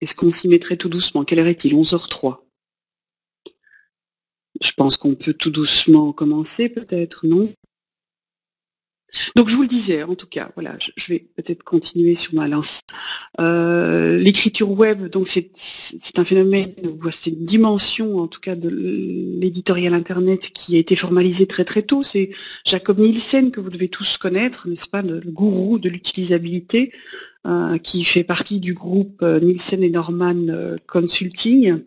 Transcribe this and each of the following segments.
Est-ce qu'on s'y mettrait tout doucement? Quelle heure est-il? 11h03. Je pense qu'on peut tout doucement commencer, peut-être, non? Donc je vous le disais, en tout cas, voilà, je, vais peut-être continuer sur ma lance. Euh, l'écriture web, donc c'est un phénomène, c'est une dimension, en tout cas, de l'éditorial internet qui a été formalisé très très tôt. C'est Jacob Nielsen que vous devez tous connaître, n'est-ce pas, le, gourou de l'utilisabilité, qui fait partie du groupe euh, Nielsen et Norman Consulting,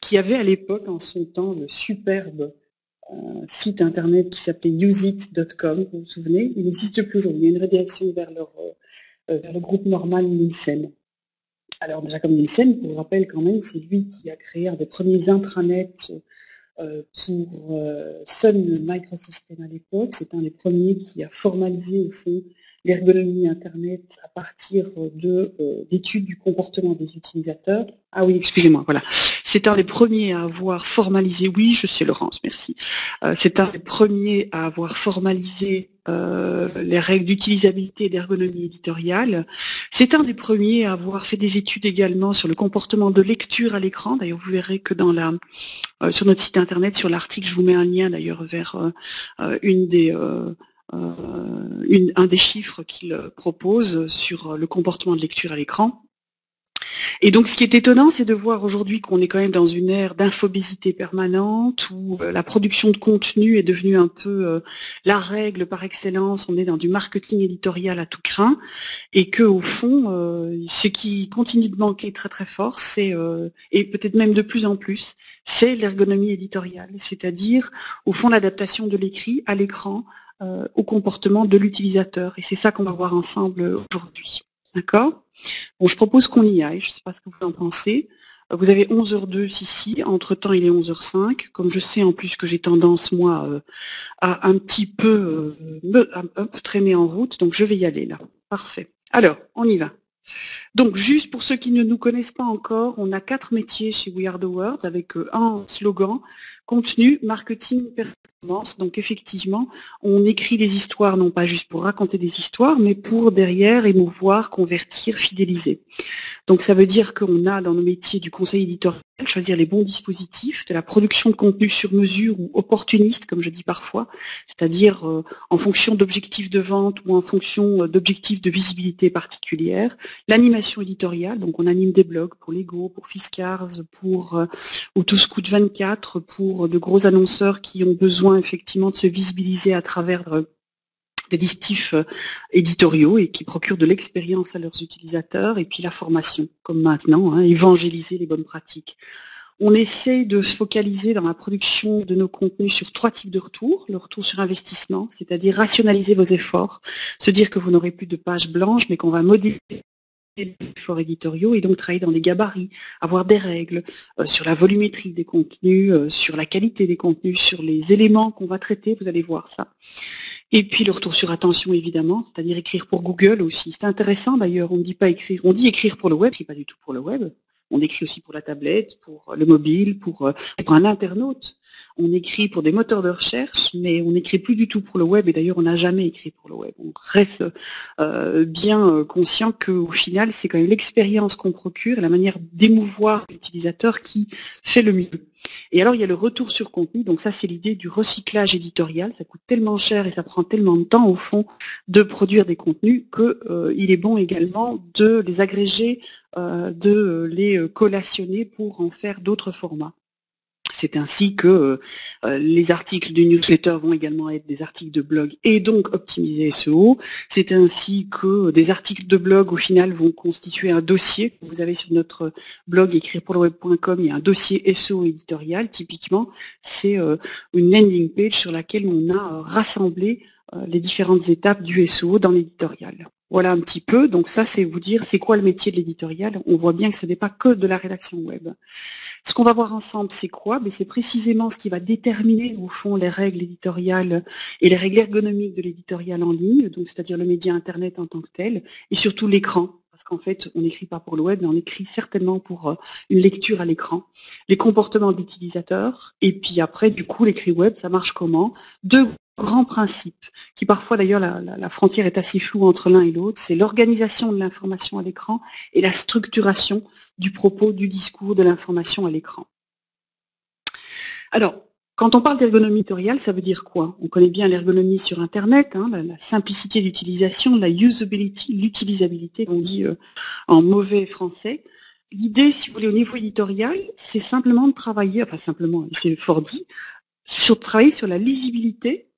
qui avait à l'époque, en son temps, le superbe site internet qui s'appelait usit.com, vous vous souvenez? Il n'existe plus aujourd'hui. Il y a une rédaction vers, leur, euh, vers le groupe normal Nielsen. Alors déjà comme Nielsen, pour rappel quand même, c'est lui qui a créé un des premiers intranets euh, pour euh, Sun Microsystem à l'époque. C'est un des premiers qui a formalisé au fond l'ergonomie Internet à partir d'études du comportement des utilisateurs. Ah oui, excusez-moi, voilà. C'est un des premiers à avoir formalisé, oui, je sais Laurence, merci. Euh, c'est un des premiers à avoir formalisé euh, les règles d'utilisabilité et d'ergonomie éditoriale. C'est un des premiers à avoir fait des études également sur le comportement de lecture à l'écran. D'ailleurs, vous verrez que dans la, euh, sur notre site internet, sur l'article, je vous mets un lien d'ailleurs vers une des un des chiffres qu'il propose sur le comportement de lecture à l'écran. Et donc, ce qui est étonnant, c'est de voir aujourd'hui qu'on est quand même dans une ère d'infobésité permanente, où euh, la production de contenu est devenue un peu euh, la règle par excellence. On est dans du marketing éditorial à tout craint, et que au fond, euh, ce qui continue de manquer très très fort, c'est et peut-être même de plus en plus, c'est l'ergonomie éditoriale, c'est-à-dire au fond l'adaptation de l'écrit à l'écran, au comportement de l'utilisateur. Et c'est ça qu'on va voir ensemble aujourd'hui. D'accord? Bon, je propose qu'on y aille, je ne sais pas ce que vous en pensez. Vous avez 11h02 ici, entre-temps il est 11h05. Comme je sais en plus que j'ai tendance, moi, euh, à un petit peu, euh, un peu traîner en route, donc je vais y aller là. Parfait. Alors, on y va. Donc, juste pour ceux qui ne nous connaissent pas encore, on a quatre métiers chez We Are the World avec euh, un slogan, contenu, marketing. Donc, effectivement, on écrit des histoires, non pas juste pour raconter des histoires, mais pour derrière émouvoir, convertir, fidéliser. Donc, ça veut dire qu'on a dans nos métiers du conseil éditorial choisir les bons dispositifs, de la production de contenu sur mesure ou opportuniste, comme je dis parfois, c'est-à-dire euh, en fonction d'objectifs de vente ou en fonction euh, d'objectifs de visibilité particulière. L'animation éditoriale, donc on anime des blogs pour Lego, pour Fiscars, pour euh, ou tout 24, pour de gros annonceurs qui ont besoin effectivement de se visibiliser à travers des dispositifs éditoriaux et qui procurent de l'expérience à leurs utilisateurs, et puis la formation, comme maintenant, hein, évangéliser les bonnes pratiques. On essaie de se focaliser dans la production de nos contenus sur trois types de retours. Le retour sur investissement, c'est-à-dire rationaliser vos efforts, se dire que vous n'aurez plus de pages blanches, mais qu'on va efforts éditoriaux et donc travailler dans les gabarits, avoir des règles euh, sur la volumétrie des contenus, euh, sur la qualité des contenus, sur les éléments qu'on va traiter, vous allez voir ça. Et puis le retour sur attention évidemment, c'est-à-dire écrire pour Google aussi. C'est intéressant d'ailleurs, on ne dit pas écrire, on dit écrire pour le web, c'est pas du tout pour le web. On écrit aussi pour la tablette, pour le mobile, pour, euh, pour un internaute. On écrit pour des moteurs de recherche, mais on n'écrit plus du tout pour le web, et d'ailleurs on n'a jamais écrit pour le web. On reste euh, bien euh, conscient qu'au final, c'est quand même l'expérience qu'on procure la manière d'émouvoir l'utilisateur qui fait le mieux. Et alors il y a le retour sur contenu, donc ça c'est l'idée du recyclage éditorial, ça coûte tellement cher et ça prend tellement de temps au fond de produire des contenus qu'il euh, est bon également de les agréger, de les collationner pour en faire d'autres formats. C'est ainsi que euh, les articles du newsletter vont également être des articles de blog et donc optimiser SEO. C'est ainsi que des articles de blog au final vont constituer un dossier. Vous avez sur notre blog écrire pour le il y a un dossier SEO éditorial. Typiquement, c'est euh, une landing page sur laquelle on a euh, rassemblé les différentes étapes du SEO dans l'éditorial. Voilà un petit peu. Donc ça, c'est vous dire c'est quoi le métier de l'éditorial? On voit bien que ce n'est pas que de la rédaction web. Ce qu'on va voir ensemble, c'est quoi? Ben, C'est précisément ce qui va déterminer au fond les règles éditoriales et les règles ergonomiques de l'éditorial en ligne, donc c'est-à-dire le média Internet en tant que tel, et surtout l'écran. Parce qu'en fait, on n'écrit pas pour le web, mais on écrit certainement pour euh, une lecture à l'écran. Les comportements d'utilisateur, et puis après, du coup, l'écrit web, ça marche comment? Deux grands principes, qui parfois d'ailleurs la, frontière est assez floue entre l'un et l'autre, c'est l'organisation de l'information à l'écran et la structuration du propos, du discours, de l'information à l'écran. Alors, quand on parle d'ergonomie éditoriale, ça veut dire quoi? On connaît bien l'ergonomie sur Internet, hein, la, simplicité d'utilisation, la usability, l'utilisabilité, on dit euh, en mauvais français. L'idée, si vous voulez, au niveau éditorial, c'est simplement de travailler, enfin simplement, c'est fort dit, sur travailler sur la lisibilité,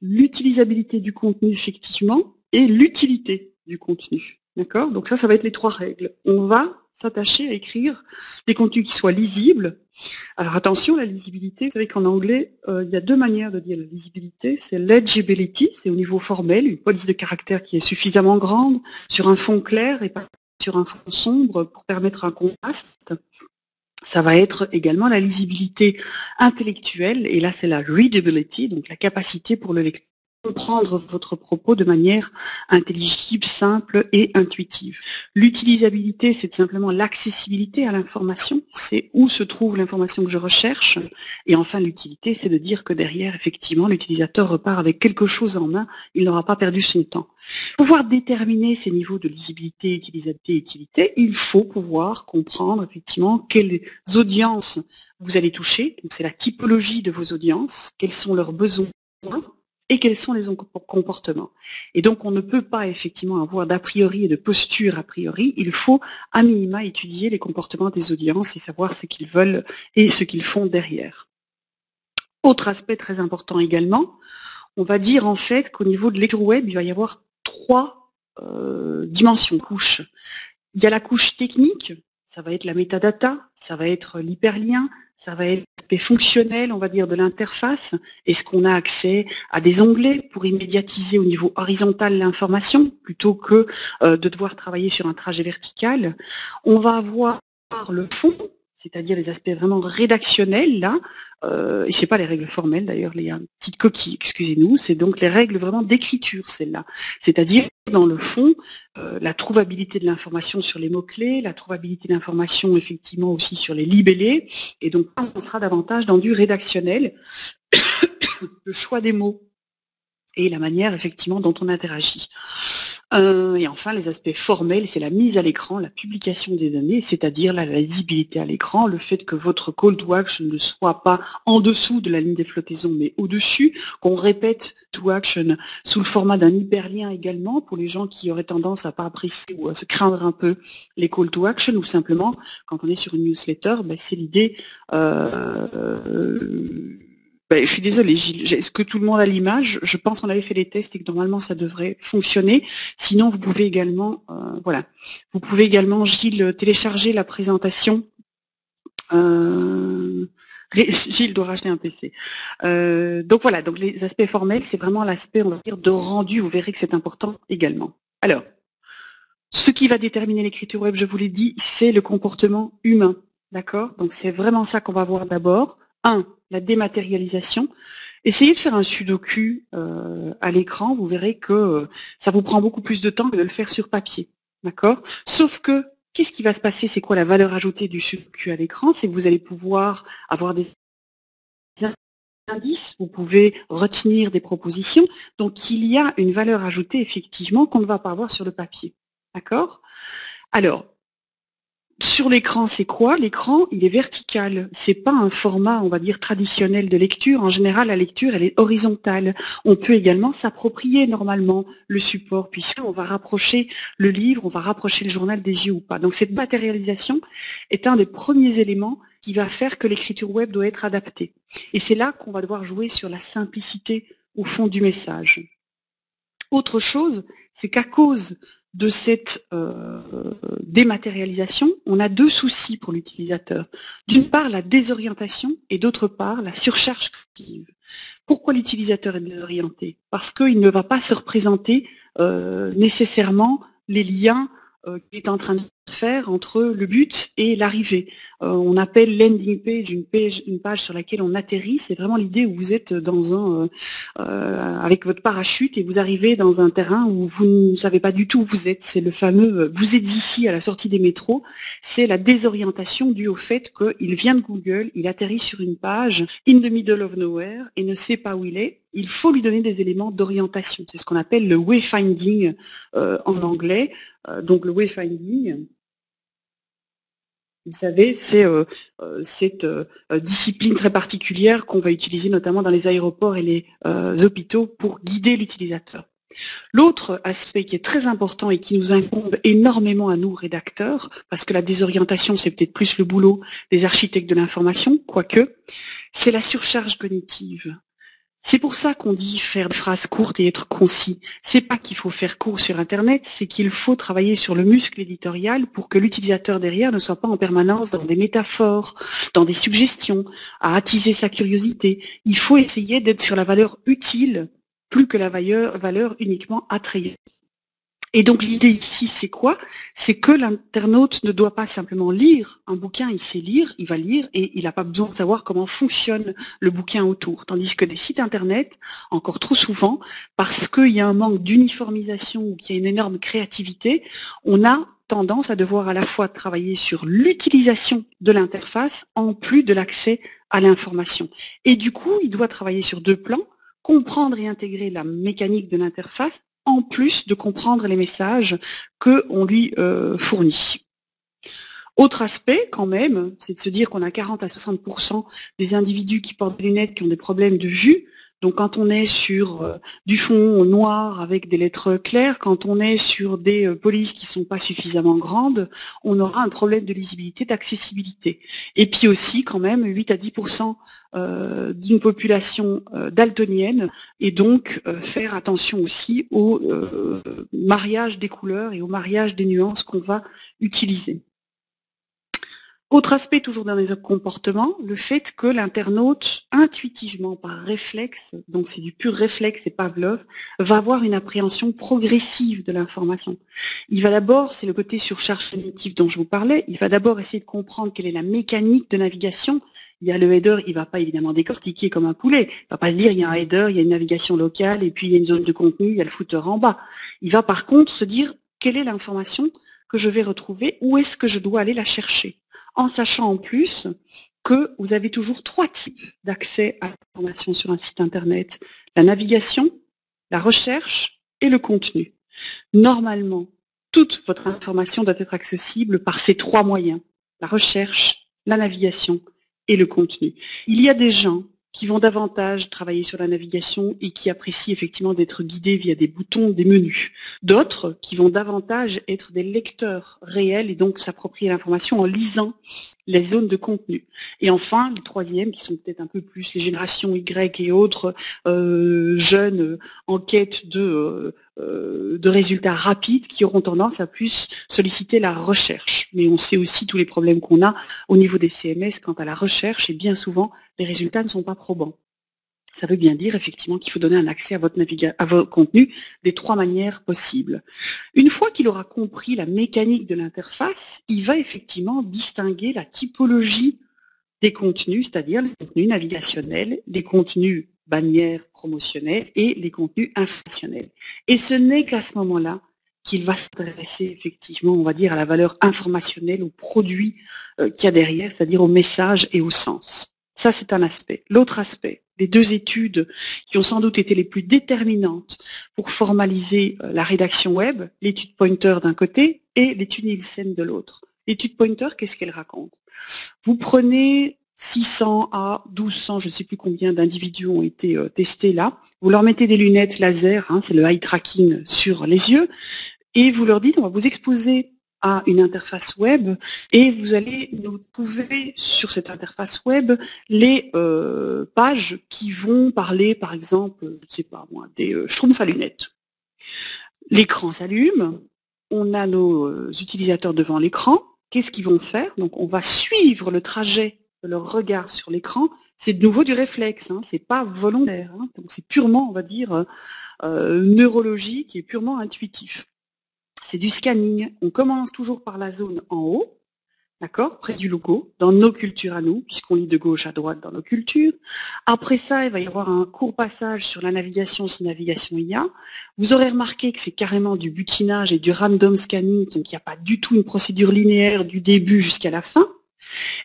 l'utilisabilité du contenu effectivement, et l'utilité du contenu. D'accord? Donc ça, ça va être les trois règles. On va s'attacher à écrire des contenus qui soient lisibles. Alors attention, la lisibilité, vous savez qu'en anglais, euh, il y a deux manières de dire la lisibilité. C'est legibility, c'est au niveau formel, une police de caractère qui est suffisamment grande, sur un fond clair et pas sur un fond sombre pour permettre un contraste. Ça va être également la lisibilité intellectuelle, et là c'est la readability, donc la capacité pour le lecteur comprendre votre propos de manière intelligible, simple et intuitive. L'utilisabilité, c'est simplement l'accessibilité à l'information, c'est où se trouve l'information que je recherche. Et enfin, l'utilité, c'est de dire que derrière, effectivement, l'utilisateur repart avec quelque chose en main, il n'aura pas perdu son temps. Pour pouvoir déterminer ces niveaux de lisibilité, utilisabilité utilité, il faut pouvoir comprendre effectivement quelles audiences vous allez toucher, donc c'est la typologie de vos audiences, quels sont leurs besoins, et quels sont les comportements. Et donc on ne peut pas effectivement avoir d'a priori et de posture a priori, il faut à minima étudier les comportements des audiences et savoir ce qu'ils veulent et ce qu'ils font derrière. Autre aspect très important également, on va dire en fait qu'au niveau de lecture web, il va y avoir trois euh, dimensions, couches. Il y a la couche technique, ça va être la métadata, ça va être l'hyperlien, ça va être l'aspect fonctionnel, on va dire, de l'interface. Est-ce qu'on a accès à des onglets pour immédiatiser au niveau horizontal l'information plutôt que euh, de devoir travailler sur un trajet vertical? On va avoir le fond, c'est-à-dire les aspects vraiment rédactionnels là, euh, et c'est pas les règles formelles d'ailleurs, il y a une petite coquille, excusez-nous, c'est donc les règles vraiment d'écriture celles-là, c'est-à-dire dans le fond euh, la trouvabilité de l'information sur les mots-clés, la trouvabilité de l'information effectivement aussi sur les libellés, et donc on sera davantage dans du rédactionnel, le choix des mots et la manière effectivement dont on interagit. Euh, et enfin, les aspects formels, c'est la mise à l'écran, la publication des données, c'est-à-dire la lisibilité à l'écran, le fait que votre call to action ne soit pas en dessous de la ligne des flottaisons, mais au-dessus, qu'on répète to action sous le format d'un hyperlien également, pour les gens qui auraient tendance à pas apprécier ou à se craindre un peu les call to action, ou simplement, quand on est sur une newsletter, ben, c'est l'idée euh, ben, je suis désolée, Gilles. Est-ce que tout le monde a l'image? Je pense qu'on avait fait les tests et que normalement ça devrait fonctionner. Sinon, vous pouvez également, euh, voilà, vous pouvez également, Gilles, télécharger la présentation. Euh, Gilles doit racheter un PC. Euh, donc voilà, donc les aspects formels, c'est vraiment l'aspect, on va dire, de rendu. Vous verrez que c'est important également. Alors, ce qui va déterminer l'écriture web, je vous l'ai dit, c'est le comportement humain. D'accord? Donc c'est vraiment ça qu'on va voir d'abord. Un, la dématérialisation. Essayez de faire un sudoku euh, à l'écran, vous verrez que euh, ça vous prend beaucoup plus de temps que de le faire sur papier. D'accord? Sauf que, qu'est-ce qui va se passer? C'est quoi la valeur ajoutée du sudoku à l'écran? C'est que vous allez pouvoir avoir des indices, vous pouvez retenir des propositions. Donc, il y a une valeur ajoutée, effectivement, qu'on ne va pas avoir sur le papier. D'accord? Alors, sur l'écran, c'est quoi? L'écran, il est vertical. C'est pas un format, on va dire, traditionnel de lecture. En général, la lecture, elle est horizontale. On peut également s'approprier normalement le support, puisqu'on va rapprocher le livre, on va rapprocher le journal des yeux ou pas. Donc cette matérialisation est un des premiers éléments qui va faire que l'écriture web doit être adaptée. Et c'est là qu'on va devoir jouer sur la simplicité au fond du message. Autre chose, c'est qu'à cause de cette euh, dématérialisation, on a deux soucis pour l'utilisateur. D'une part, la désorientation et d'autre part, la surcharge cognitive. Pourquoi l'utilisateur est désorienté? Parce qu'il ne va pas se représenter euh, nécessairement les liens qui est en train de faire entre le but et l'arrivée. Euh, on appelle landing page une, page une page sur laquelle on atterrit. C'est vraiment l'idée où vous êtes dans un euh, avec votre parachute et vous arrivez dans un terrain où vous ne savez pas du tout où vous êtes. C'est le fameux vous êtes ici à la sortie des métros. C'est la désorientation due au fait qu'il vient de Google, il atterrit sur une page in the middle of nowhere et ne sait pas où il est. Il faut lui donner des éléments d'orientation. C'est ce qu'on appelle le wayfinding en anglais. Donc le wayfinding, vous savez, c'est euh, euh, cette euh, discipline très particulière qu'on va utiliser notamment dans les aéroports et les hôpitaux pour guider l'utilisateur. L'autre aspect qui est très important et qui nous incombe énormément à nous, rédacteurs, parce que la désorientation, c'est peut-être plus le boulot des architectes de l'information, quoique, c'est la surcharge cognitive. C'est pour ça qu'on dit faire des phrases courtes et être concis. C'est pas qu'il faut faire court sur Internet, c'est qu'il faut travailler sur le muscle éditorial pour que l'utilisateur derrière ne soit pas en permanence dans des métaphores, dans des suggestions, à attiser sa curiosité. Il faut essayer d'être sur la valeur utile plus que la valeur, valeur uniquement attrayante. Et donc l'idée ici, c'est quoi? C'est que l'internaute ne doit pas simplement lire un bouquin, il sait lire, il va lire et il n'a pas besoin de savoir comment fonctionne le bouquin autour. Tandis que des sites internet, encore trop souvent, parce qu'il y a un manque d'uniformisation ou qu'il y a une énorme créativité, on a tendance à devoir à la fois travailler sur l'utilisation de l'interface en plus de l'accès à l'information. Et du coup, il doit travailler sur deux plans comprendre et intégrer la mécanique de l'interface en plus de comprendre les messages qu'on lui euh, fournit. Autre aspect, quand même, c'est de se dire qu'on a 40 à 60% des individus qui portent des lunettes qui ont des problèmes de vue. Donc quand on est sur euh, du fond noir avec des lettres claires, quand on est sur des euh, polices qui ne sont pas suffisamment grandes, on aura un problème de lisibilité, d'accessibilité. Et puis aussi quand même 8 à 10% euh, d'une population daltonienne et donc faire attention aussi au mariage des couleurs et au mariage des nuances qu'on va utiliser. Autre aspect, toujours dans les comportements, le fait que l'internaute, intuitivement, par réflexe, donc c'est du pur réflexe et Pavlov, va avoir une appréhension progressive de l'information. Il va d'abord, c'est le côté surcharge cognitive dont je vous parlais, il va d'abord essayer de comprendre quelle est la mécanique de navigation. Il y a le header, il va pas évidemment décortiquer comme un poulet. Il va pas se dire il y a un header, il y a une navigation locale et puis il y a une zone de contenu, il y a le footer en bas. Il va par contre se dire quelle est l'information que je vais retrouver, où est-ce que je dois aller la chercher? En sachant en plus que vous avez toujours trois types d'accès à l'information sur un site Internet. La navigation, la recherche et le contenu. Normalement, toute votre information doit être accessible par ces trois moyens. La recherche, la navigation et le contenu. Il y a des gens qui vont davantage travailler sur la navigation et qui apprécient effectivement d'être guidés via des boutons, des menus. D'autres qui vont davantage être des lecteurs réels et donc s'approprier l'information en lisant les zones de contenu. Et enfin, les troisièmes, qui sont peut-être un peu plus les générations Y et autres euh, jeunes en quête de, euh, euh, de résultats rapides, qui auront tendance à plus solliciter la recherche. Mais on sait aussi tous les problèmes qu'on a au niveau des CMS quant à la recherche, et bien souvent, les résultats ne sont pas probants. Ça veut bien dire effectivement qu'il faut donner un accès à votre à vos contenus des trois manières possibles. Une fois qu'il aura compris la mécanique de l'interface, il va effectivement distinguer la typologie des contenus, c'est-à-dire les contenus navigationnels, les contenus bannières promotionnels et les contenus informationnels. Et ce n'est qu'à ce moment-là qu'il va s'adresser effectivement, on va dire, à la valeur informationnelle, au produit euh, qu'il y a derrière, c'est-à-dire au message et au sens. Ça, c'est un aspect. L'autre aspect, les deux études qui ont sans doute été les plus déterminantes pour formaliser euh, la rédaction web, l'étude Pointer d'un côté et l'étude Nielsen de l'autre. L'étude Pointer, qu'est-ce qu'elle raconte? Vous prenez 600 à 1200, je ne sais plus combien d'individus ont été euh, testés là. Vous leur mettez des lunettes laser, hein, c'est le eye tracking sur les yeux, et vous leur dites on va vous exposer à une interface web et vous allez nous trouver sur cette interface web les euh, pages qui vont parler par exemple, je ne sais pas moi, des euh, schtroumpfs à lunettes. L'écran s'allume, on a nos euh, utilisateurs devant l'écran, qu'est-ce qu'ils vont faire? Donc on va suivre le trajet leur regard sur l'écran, c'est de nouveau du réflexe, hein, c'est pas volontaire, hein. donc c'est purement, on va dire, neurologique et purement intuitif. c'est du scanning. On commence toujours par la zone en haut, d'accord, près du logo, dans nos cultures à nous, puisqu'on lit de gauche à droite dans nos cultures. Après ça, il va y avoir un court passage sur la navigation si navigation IA. Vous aurez remarqué que c'est carrément du butinage et du random scanning, donc il n'y a pas du tout une procédure linéaire du début jusqu'à la fin.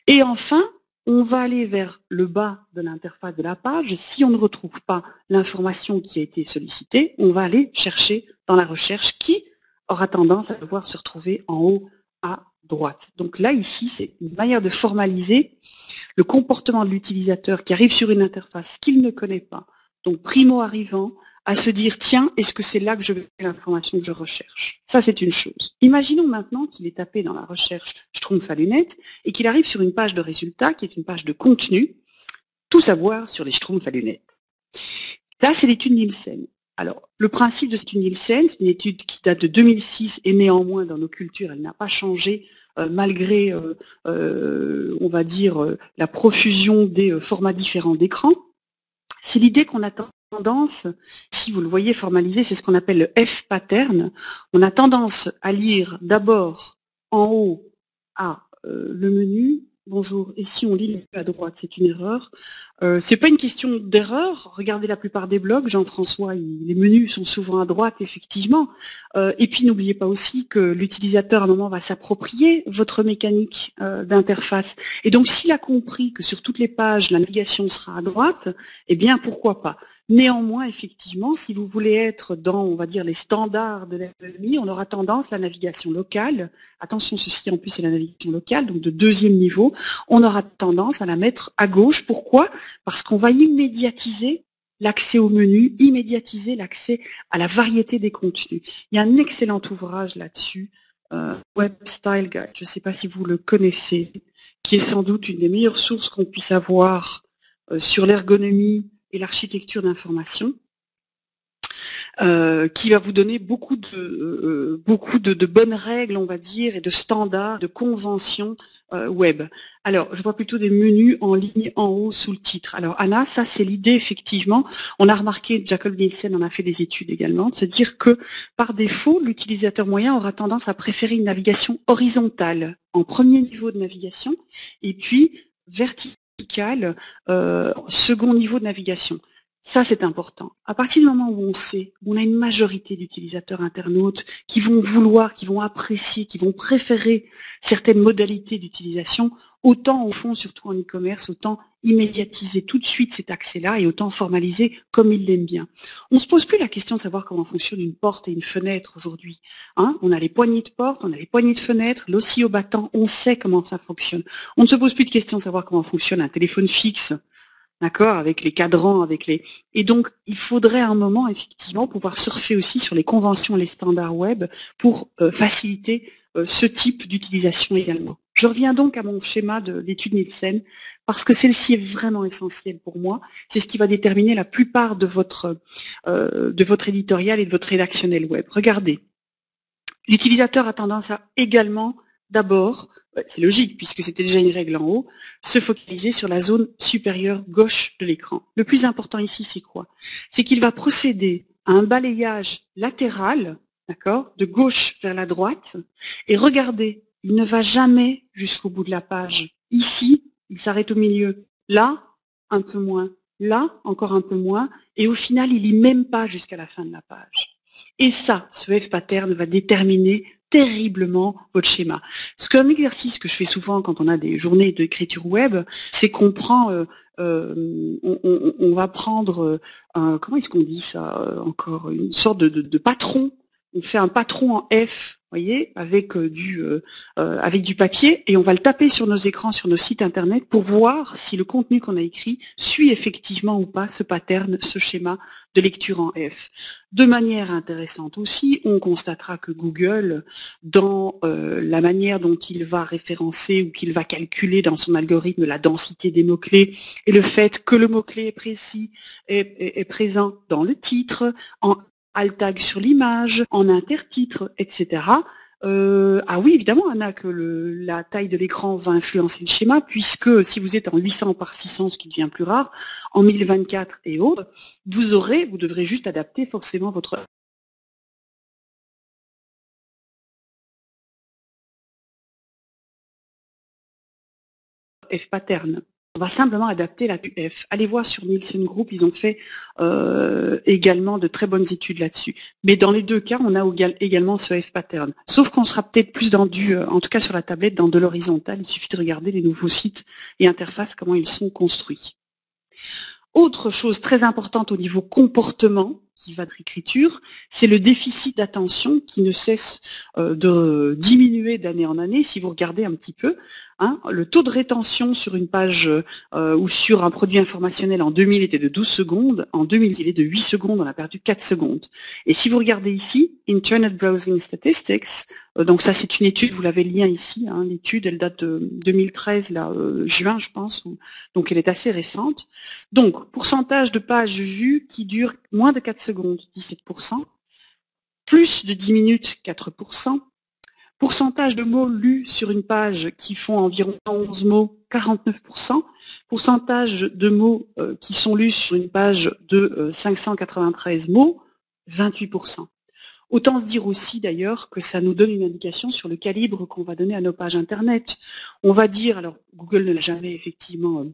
Et enfin, on va aller vers le bas de l'interface de la page. Si on ne retrouve pas l'information qui a été sollicitée, on va aller chercher dans la recherche qui aura tendance à devoir se retrouver en haut à droite. Donc là, ici, c'est une manière de formaliser le comportement de l'utilisateur qui arrive sur une interface qu'il ne connaît pas. Donc, primo arrivant, à se dire, tiens, est-ce que c'est là que je vais l'information que je recherche? Ça, c'est une chose. Imaginons maintenant qu'il est tapé dans la recherche Schtroumpf à lunettes et qu'il arrive sur une page de résultats qui est une page de contenu, tout savoir sur les Schtroumpfs à lunettes. Là, c'est l'étude Nielsen. Alors, le principe de cette étude Nielsen, c'est une étude qui date de 2006 et néanmoins dans nos cultures, elle n'a pas changé euh, malgré, euh, euh, on va dire, la profusion des formats différents d'écran. C'est l'idée qu'on a tendance, si vous le voyez formalisé, c'est ce qu'on appelle le F pattern. On a tendance à lire d'abord en haut à le menu Bonjour. Et si on lit à droite, c'est une erreur. Euh, c'est pas une question d'erreur. Regardez la plupart des blogs, Jean-François, les menus sont souvent à droite, effectivement. Euh, et puis n'oubliez pas aussi que l'utilisateur à un moment va s'approprier votre mécanique euh, d'interface. Et donc s'il a compris que sur toutes les pages la navigation sera à droite, eh bien pourquoi pas? Néanmoins, effectivement, si vous voulez être dans, on va dire, les standards de l'ergonomie, on aura tendance, la navigation locale, attention, ceci en plus c'est la navigation locale, donc de deuxième niveau, on aura tendance à la mettre à gauche. Pourquoi? Parce qu'on va immédiatiser l'accès au menu, immédiatiser l'accès à la variété des contenus. Il y a un excellent ouvrage là-dessus, euh, Web Style Guide, je ne sais pas si vous le connaissez, qui est sans doute une des meilleures sources qu'on puisse avoir euh, sur l'ergonomie et l'architecture d'information, euh, qui va vous donner beaucoup de euh, beaucoup de, bonnes règles, on va dire, et de standards, de conventions euh, web. Alors, je vois plutôt des menus en ligne en haut sous le titre. Alors, Anna, ça c'est l'idée effectivement. On a remarqué, Jacob Nielsen en a fait des études également, de se dire que par défaut, l'utilisateur moyen aura tendance à préférer une navigation horizontale en premier niveau de navigation, et puis verticale euh, second niveau de navigation. Ça, c'est important. À partir du moment où on sait, où on a une majorité d'utilisateurs internautes qui vont vouloir, qui vont apprécier, qui vont préférer certaines modalités d'utilisation, autant au fond, surtout en e-commerce, autant immédiatiser tout de suite cet accès-là et autant formaliser comme il l'aime bien. On ne se pose plus la question de savoir comment fonctionne une porte et une fenêtre aujourd'hui. Hein. on a les poignées de porte, on a les poignées de fenêtre, l'ossi au battant, on sait comment ça fonctionne. On ne se pose plus de question de savoir comment fonctionne un téléphone fixe, d'accord, avec les cadrans, avec les. Et donc, il faudrait un moment effectivement pouvoir surfer aussi sur les conventions, les standards web pour euh, faciliter euh, ce type d'utilisation également. Je reviens donc à mon schéma de l'étude Nielsen, parce que celle-ci est vraiment essentielle pour moi. C'est ce qui va déterminer la plupart de votre, euh, de votre éditorial et de votre rédactionnel web. Regardez, l'utilisateur a tendance à également, d'abord, c'est logique puisque c'était déjà une règle en haut, se focaliser sur la zone supérieure gauche de l'écran. Le plus important ici, c'est quoi? C'est qu'il va procéder à un balayage latéral d'accord, de gauche vers la droite, et regardez, il ne va jamais jusqu'au bout de la page. Ici, il s'arrête au milieu. Là, un peu moins. Là, encore un peu moins. Et au final, il lit même pas jusqu'à la fin de la page. Et ça, ce F pattern va déterminer terriblement votre schéma. Ce qu'un exercice que je fais souvent quand on a des journées d'écriture web, c'est qu'on prend, euh, euh, on, va prendre, euh, comment est-ce qu'on dit ça encore, une sorte de patron on fait un patron en F, voyez, avec euh, du euh, euh, avec du papier, et on va le taper sur nos écrans, sur nos sites internet, pour voir si le contenu qu'on a écrit suit effectivement ou pas ce pattern, ce schéma de lecture en F. De manière intéressante aussi, on constatera que Google, dans la manière dont il va référencer ou qu'il va calculer dans son algorithme la densité des mots-clés et le fait que le mot-clé est précis, est, est, présent dans le titre, en alt tag sur l'image, en intertitre, etc. Euh, ah oui, évidemment, Anna, que la taille de l'écran va influencer le schéma, puisque si vous êtes en 800 par 600, ce qui devient plus rare, en 1024 et autres, vous aurez, vous devrez juste adapter forcément votre F-pattern. On va simplement adapter la F. Allez voir sur Nielsen Group, ils ont fait euh, également de très bonnes études là-dessus. Mais dans les deux cas, on a également ce F pattern. Sauf qu'on sera peut-être plus dans du, euh, en tout cas sur la tablette, dans de l'horizontal. Il suffit de regarder les nouveaux sites et interfaces, comment ils sont construits. Autre chose très importante au niveau comportement, qui va de l'écriture, c'est le déficit d'attention qui ne cesse euh, de diminuer d'année en année. Si vous regardez un petit peu, Hein, le taux de rétention sur une page euh, ou sur un produit informationnel en 2000 était de 12 secondes. En 2000, il est de 8 secondes. On a perdu 4 secondes. Et si vous regardez ici, Internet Browsing Statistics, euh, donc ça c'est une étude, vous l'avez le lien ici. Hein, l'étude, elle date de 2013, là, euh, juin, je pense. donc elle est assez récente. Donc pourcentage de pages vues qui durent moins de 4 secondes, 17%. Plus de 10 minutes, 4%. Pourcentage de mots lus sur une page qui font environ 11 mots, 49%. Pourcentage de mots euh, qui sont lus sur une page de 593 euh, mots, 28%. Autant se dire aussi d'ailleurs que ça nous donne une indication sur le calibre qu'on va donner à nos pages Internet. On va dire, alors Google ne l'a jamais effectivement euh,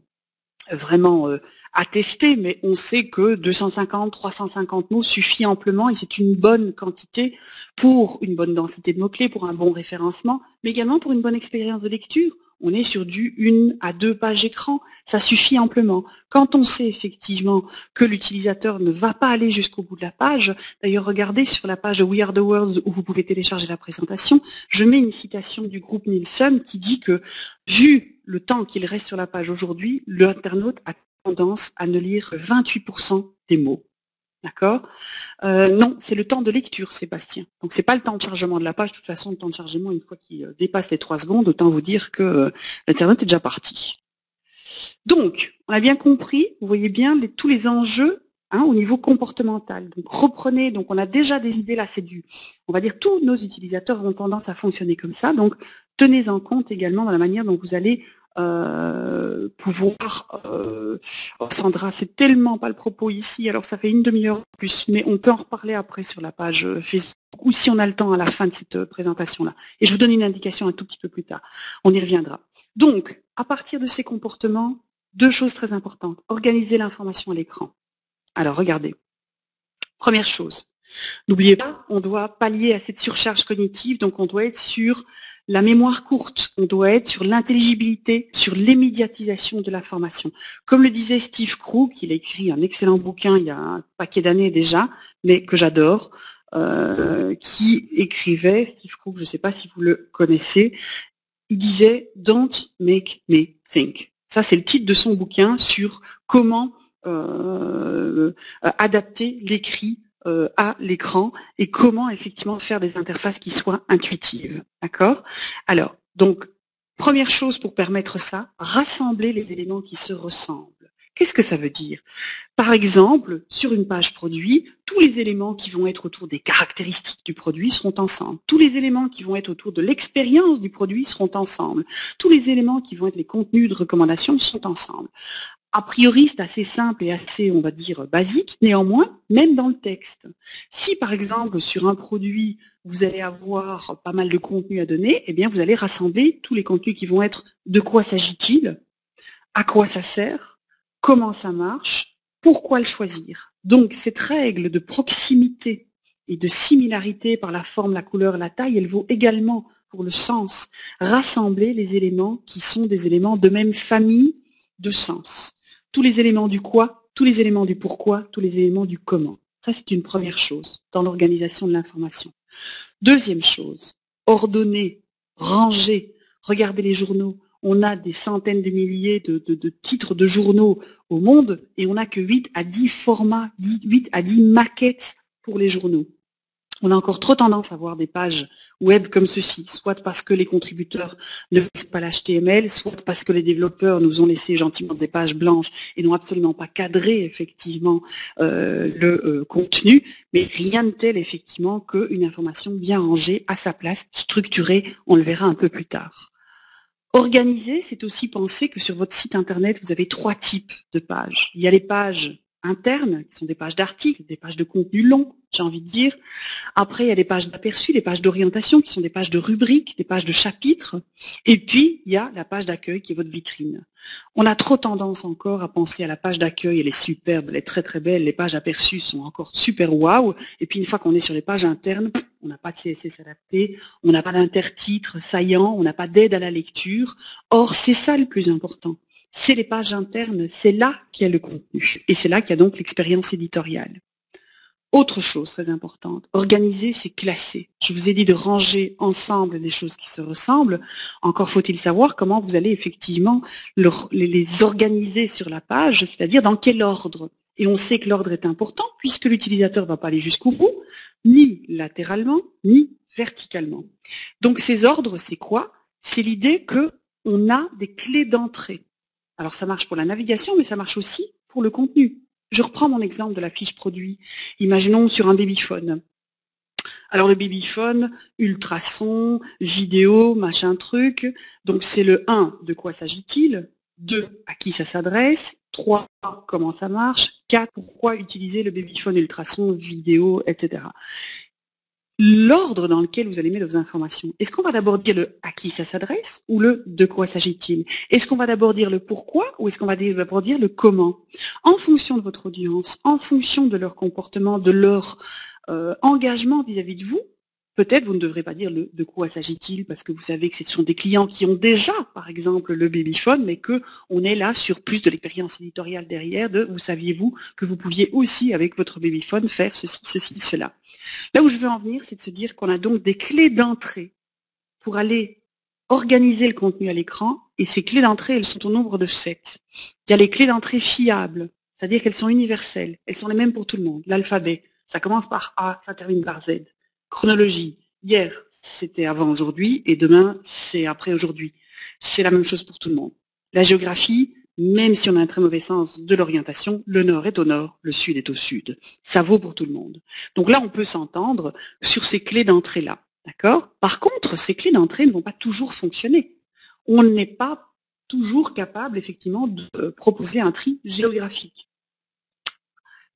vraiment euh, attesté, mais on sait que 250, 350 mots suffit amplement et c'est une bonne quantité pour une bonne densité de mots-clés, pour un bon référencement, mais également pour une bonne expérience de lecture. On est sur du une à deux pages écran, ça suffit amplement. Quand on sait effectivement que l'utilisateur ne va pas aller jusqu'au bout de la page, d'ailleurs regardez sur la page We Are the World où vous pouvez télécharger la présentation, je mets une citation du groupe Nielsen qui dit que vu le temps qu'il reste sur la page aujourd'hui, l'internaute a tendance à ne lire 28% des mots. D'accord? Euh, Non, c'est le temps de lecture, Sébastien. Donc c'est pas le temps de chargement de la page. De toute façon, le temps de chargement, une fois qu'il euh, dépasse les 3 secondes, autant vous dire que euh, l'internaute est déjà parti. Donc, on a bien compris, vous voyez bien tous les enjeux hein, au niveau comportemental. Donc reprenez, donc on a déjà des idées là, c'est du, on va dire tous nos utilisateurs ont tendance à fonctionner comme ça. Donc tenez en compte également dans la manière dont vous allez euh, pouvoir. Euh, oh, Sandra, c'est tellement pas le propos ici, alors ça fait une demi-heure plus, mais on peut en reparler après sur la page euh, Facebook ou si on a le temps à la fin de cette présentation-là. Et je vous donne une indication un tout petit peu plus tard. On y reviendra. Donc, à partir de ces comportements, deux choses très importantes. Organiser l'information à l'écran. Alors, regardez. Première chose, N'oubliez pas, on doit pallier à cette surcharge cognitive, donc on doit être sur la mémoire courte, on doit être sur l'intelligibilité, sur l'immédiatisation de l'information. Comme le disait Steve Krug, il a écrit un excellent bouquin il y a un paquet d'années déjà, mais que j'adore, euh, qui écrivait, Steve Krug, je ne sais pas si vous le connaissez, il disait Don't make me think. Ça, c'est le titre de son bouquin sur comment euh, adapter l'écrit euh, à l'écran et comment effectivement faire des interfaces qui soient intuitives. D'accord? Alors, donc, première chose pour permettre ça, rassembler les éléments qui se ressemblent. Qu'est-ce que ça veut dire? Par exemple, sur une page produit, tous les éléments qui vont être autour des caractéristiques du produit seront ensemble. Tous les éléments qui vont être autour de l'expérience du produit seront ensemble. Tous les éléments qui vont être les contenus de recommandation sont ensemble a priori, c'est assez simple et assez, on va dire, basique. Néanmoins, même dans le texte, si par exemple sur un produit, vous allez avoir pas mal de contenu à donner, eh bien vous allez rassembler tous les contenus qui vont être de quoi s'agit-il, à quoi ça sert, comment ça marche, pourquoi le choisir. Donc cette règle de proximité et de similarité par la forme, la couleur, la taille, elle vaut également pour le sens. Rassembler les éléments qui sont des éléments de même famille de sens tous les éléments du quoi, tous les éléments du pourquoi, tous les éléments du comment. Ça, c'est une première chose dans l'organisation de l'information. Deuxième chose, ordonner, ranger, regarder les journaux. On a des centaines de milliers de, de titres de journaux au monde et on n'a que 8 à 10 formats, 8 à 10 maquettes pour les journaux on a encore trop tendance à voir des pages web comme ceci, soit parce que les contributeurs ne lisent pas l'HTML, soit parce que les développeurs nous ont laissé gentiment des pages blanches et n'ont absolument pas cadré effectivement euh, le euh, contenu, mais rien de tel effectivement qu'une information bien rangée à sa place, structurée, on le verra un peu plus tard. Organiser, c'est aussi penser que sur votre site internet, vous avez trois types de pages. Il y a les pages internes, qui sont des pages d'articles, des pages de contenu long, j'ai envie de dire. Après, il y a des pages d'aperçu, des pages d'orientation, qui sont des pages de rubriques, des pages de chapitres. Et puis, il y a la page d'accueil, qui est votre vitrine. On a trop tendance encore à penser à la page d'accueil, elle est superbe, elle est très très belle, les pages aperçues sont encore super waouh. Et puis, une fois qu'on est sur les pages internes, on n'a pas de CSS adapté, on n'a pas d'intertitre saillant, on n'a pas d'aide à la lecture. Or, c'est ça le plus important c'est les pages internes, c'est là qu'il y a le contenu. Et c'est là qu'il y a donc l'expérience éditoriale. Autre chose très importante, organiser, c'est classer. Je vous ai dit de ranger ensemble les choses qui se ressemblent. Encore faut-il savoir comment vous allez effectivement les organiser sur la page, c'est-à-dire dans quel ordre. Et on sait que l'ordre est important puisque l'utilisateur ne va pas aller jusqu'au bout, ni latéralement, ni verticalement. Donc ces ordres, c'est quoi? C'est l'idée qu'on a des clés d'entrée. Alors ça marche pour la navigation, mais ça marche aussi pour le contenu. Je reprends mon exemple de la fiche produit. Imaginons sur un babyphone. Alors le babyphone, ultrason, vidéo, machin truc. Donc c'est le 1, de quoi s'agit-il? 2, à qui ça s'adresse? 3, comment ça marche? 4, pourquoi utiliser le babyphone ultrason, vidéo, etc l'ordre dans lequel vous allez mettre vos informations. Est-ce qu'on va d'abord dire le à qui ça s'adresse ou le de quoi s'agit-il? Est-ce qu'on va d'abord dire le pourquoi ou est-ce qu'on va d'abord dire le comment? En fonction de votre audience, en fonction de leur comportement, de leur euh, engagement vis-à-vis -vis de vous, Peut-être vous ne devrez pas dire de quoi s'agit-il parce que vous savez que ce sont des clients qui ont déjà, par exemple, le babyphone, mais que on est là sur plus de l'expérience éditoriale derrière de vous saviez-vous que vous pouviez aussi avec votre babyphone faire ceci, ceci, cela. Là où je veux en venir, c'est de se dire qu'on a donc des clés d'entrée pour aller organiser le contenu à l'écran et ces clés d'entrée, elles sont au nombre de sept. Il y a les clés d'entrée fiables, c'est-à-dire qu'elles sont universelles, elles sont les mêmes pour tout le monde. L'alphabet, ça commence par A, ça termine par Z. Chronologie. Hier, c'était avant aujourd'hui et demain, c'est après aujourd'hui. C'est la même chose pour tout le monde. La géographie, même si on a un très mauvais sens de l'orientation, le nord est au nord, le sud est au sud. Ça vaut pour tout le monde. Donc là, on peut s'entendre sur ces clés d'entrée-là. D'accord? Par contre, ces clés d'entrée ne vont pas toujours fonctionner. On n'est pas toujours capable, effectivement, de proposer un tri géographique.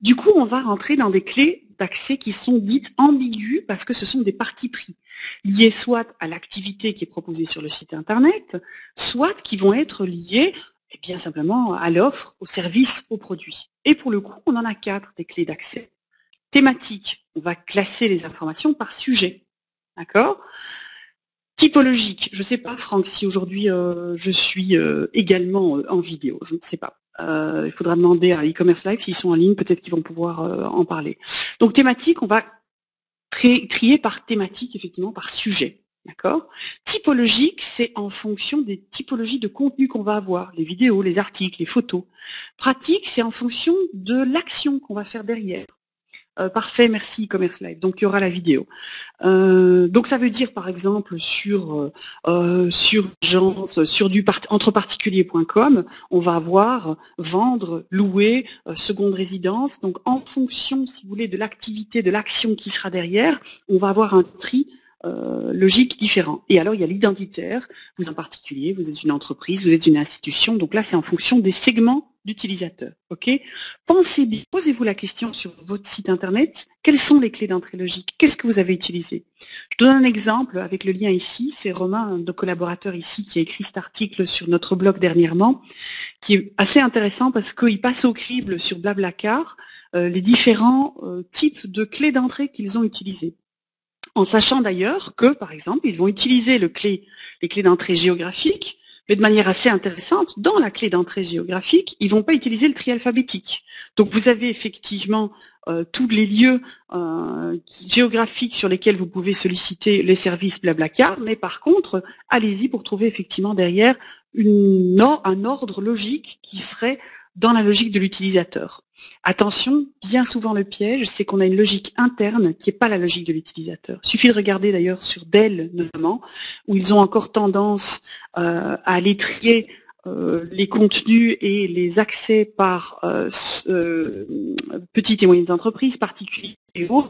Du coup, on va rentrer dans des clés d'accès qui sont dites ambiguës parce que ce sont des parties pris, liées soit à l'activité qui est proposée sur le site Internet, soit qui vont être liées eh bien simplement à l'offre, au service, au produit. Et pour le coup, on en a quatre des clés d'accès. Thématique, on va classer les informations par sujet. D'accord? Typologique, je ne sais pas Franck si aujourd'hui euh, je suis euh, également euh, en vidéo, je ne sais pas. Il faudra demander à e-commerce live s'ils sont en ligne, peut-être qu'ils vont pouvoir en parler. Donc thématique, on va trier par thématique, effectivement, par sujet. D'accord? Typologique, c'est en fonction des typologies de contenu qu'on va avoir, les vidéos, les articles, les photos. Pratique, c'est en fonction de l'action qu'on va faire derrière. Euh, parfait, merci e-commerce live. Donc il y aura la vidéo. Euh, donc ça veut dire par exemple sur euh, sur sur du entre particulier.com, on va avoir vendre, louer, seconde résidence. Donc en fonction, si vous voulez, de l'activité, de l'action qui sera derrière, on va avoir un tri euh, logique différent. Et alors, il y a l'identitaire. Vous en particulier, vous êtes une entreprise, vous êtes une institution. Donc là, c'est en fonction des segments d'utilisateurs. Ok? Pensez bien, posez-vous la question sur votre site internet. Quelles sont les clés d'entrée logique? Qu'est-ce que vous avez utilisé? Je donne un exemple avec le lien ici. C'est Romain, un de nos collaborateurs ici, qui a écrit cet article sur notre blog dernièrement, qui est assez intéressant parce qu'il passe au crible sur Blablacar euh, les différents euh, types de clés d'entrée qu'ils ont utilisées en sachant d'ailleurs que, par exemple, ils vont utiliser les clés d'entrée géographiques, mais de manière assez intéressante, dans la clé d'entrée géographique, ils ne vont pas utiliser le tri alphabétique. Donc vous avez effectivement euh, tous les lieux euh, géographiques sur lesquels vous pouvez solliciter les services Blablacar, mais par contre, allez-y pour trouver effectivement derrière un ordre logique qui serait dans la logique de l'utilisateur. Attention, bien souvent le piège, c'est qu'on a une logique interne qui n'est pas la logique de l'utilisateur. Il suffit de regarder d'ailleurs sur Dell notamment, où ils ont encore tendance euh, à aller trier euh, les contenus et les accès par euh, petites et moyennes entreprises, particuliers et autres,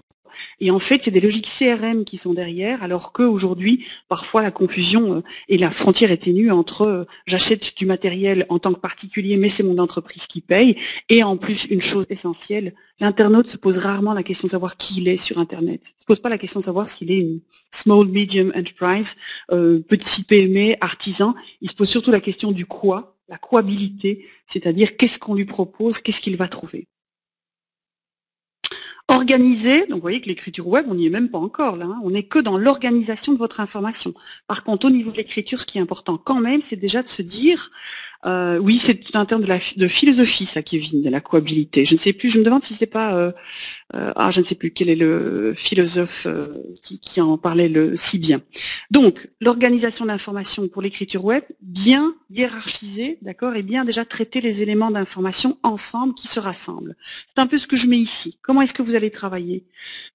Et en fait, c'est des logiques CRM qui sont derrière, alors qu'aujourd'hui, parfois la confusion euh, et la frontière est ténue entre euh, j'achète du matériel en tant que particulier, mais c'est mon entreprise qui paye, et en plus, une chose essentielle, l'internaute se pose rarement la question de savoir qui il est sur Internet. Il ne se pose pas la question de savoir s'il est une small, medium enterprise, euh, petit PME, artisan. Il se pose surtout la question du quoi, la cohabilité, c'est-à-dire qu'est-ce qu'on lui propose, qu'est-ce qu'il va trouver. Organiser, donc vous voyez que l'écriture web, on n'y est même pas encore là, hein. on n'est que dans l'organisation de votre information. Par contre, au niveau de l'écriture, ce qui est important quand même, c'est déjà de se dire, euh, oui, c'est un terme de, la, philosophie, ça, Kevin, de la cohabilité. Je ne sais plus, je me demande si c'est pas, euh, euh, ah, je ne sais plus quel est le philosophe qui, en parlait le, si bien. Donc, l'organisation d'information pour l'écriture web, bien hiérarchisée, d'accord, et bien déjà traiter les éléments d'information ensemble qui se rassemblent. C'est un peu ce que je mets ici. Comment est-ce que vous allez travailler?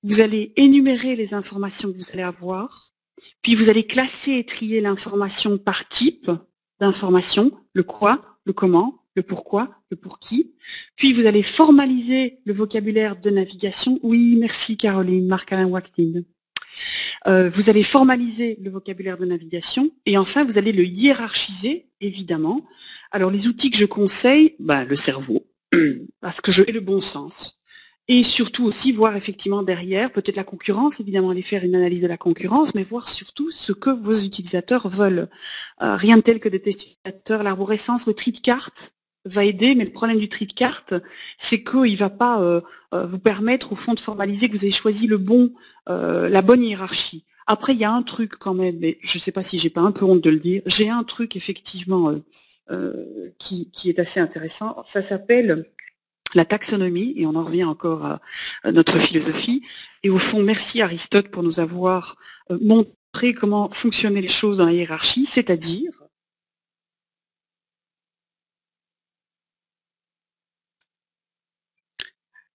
Vous allez énumérer les informations que vous allez avoir, puis vous allez classer et trier l'information par type, d'informations, le quoi, le comment, le pourquoi, le pour qui. Puis vous allez formaliser le vocabulaire de navigation. Oui, merci Caroline, Marc-Alain Wactin. Euh, vous allez formaliser le vocabulaire de navigation et enfin vous allez le hiérarchiser, évidemment. Alors les outils que je conseille, ben, le cerveau, parce que je ai le bon sens et surtout aussi voir effectivement derrière, peut-être la concurrence, évidemment aller faire une analyse de la concurrence, mais voir surtout ce que vos utilisateurs veulent. Euh, rien de tel que des utilisateurs, l'arborescence, le tri de cartes va aider, mais le problème du tri de cartes, c'est qu'il ne va pas euh, euh, vous permettre au fond de formaliser que vous avez choisi le bon, la bonne hiérarchie. Après, il y a un truc quand même, mais je ne sais pas si j'ai pas un peu honte de le dire, j'ai un truc effectivement qui, qui, est assez intéressant, ça s'appelle la taxonomie, et on en revient encore à, notre philosophie. Et au fond, merci Aristote pour nous avoir euh, montré comment fonctionnaient les choses dans la hiérarchie, c'est-à-dire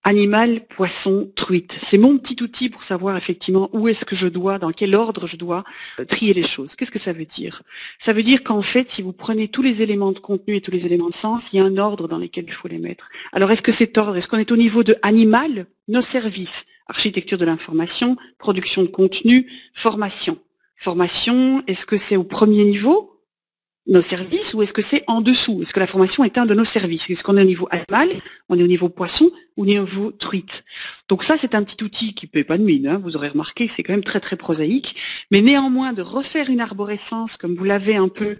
animal, poisson, truite. C'est mon petit outil pour savoir effectivement où est-ce que je dois, dans quel ordre je dois trier les choses. Qu'est-ce que ça veut dire? Ça veut dire qu'en fait, si vous prenez tous les éléments de contenu et tous les éléments de sens, il y a un ordre dans lequel il faut les mettre. Alors est-ce que cet ordre, est-ce qu'on est au niveau de animal, nos services, architecture de l'information, production de contenu, formation Formation, est-ce que c'est au premier niveau? Nos services ou est-ce que c'est en dessous? Est-ce que la formation est un de nos services? Est-ce qu'on est au niveau animal, on est au niveau poisson ou au niveau truite? Donc ça, c'est un petit outil qui ne paie pas de mine. Vous aurez remarqué, c'est quand même très très prosaïque. Mais néanmoins, de refaire une arborescence comme vous l'avez un peu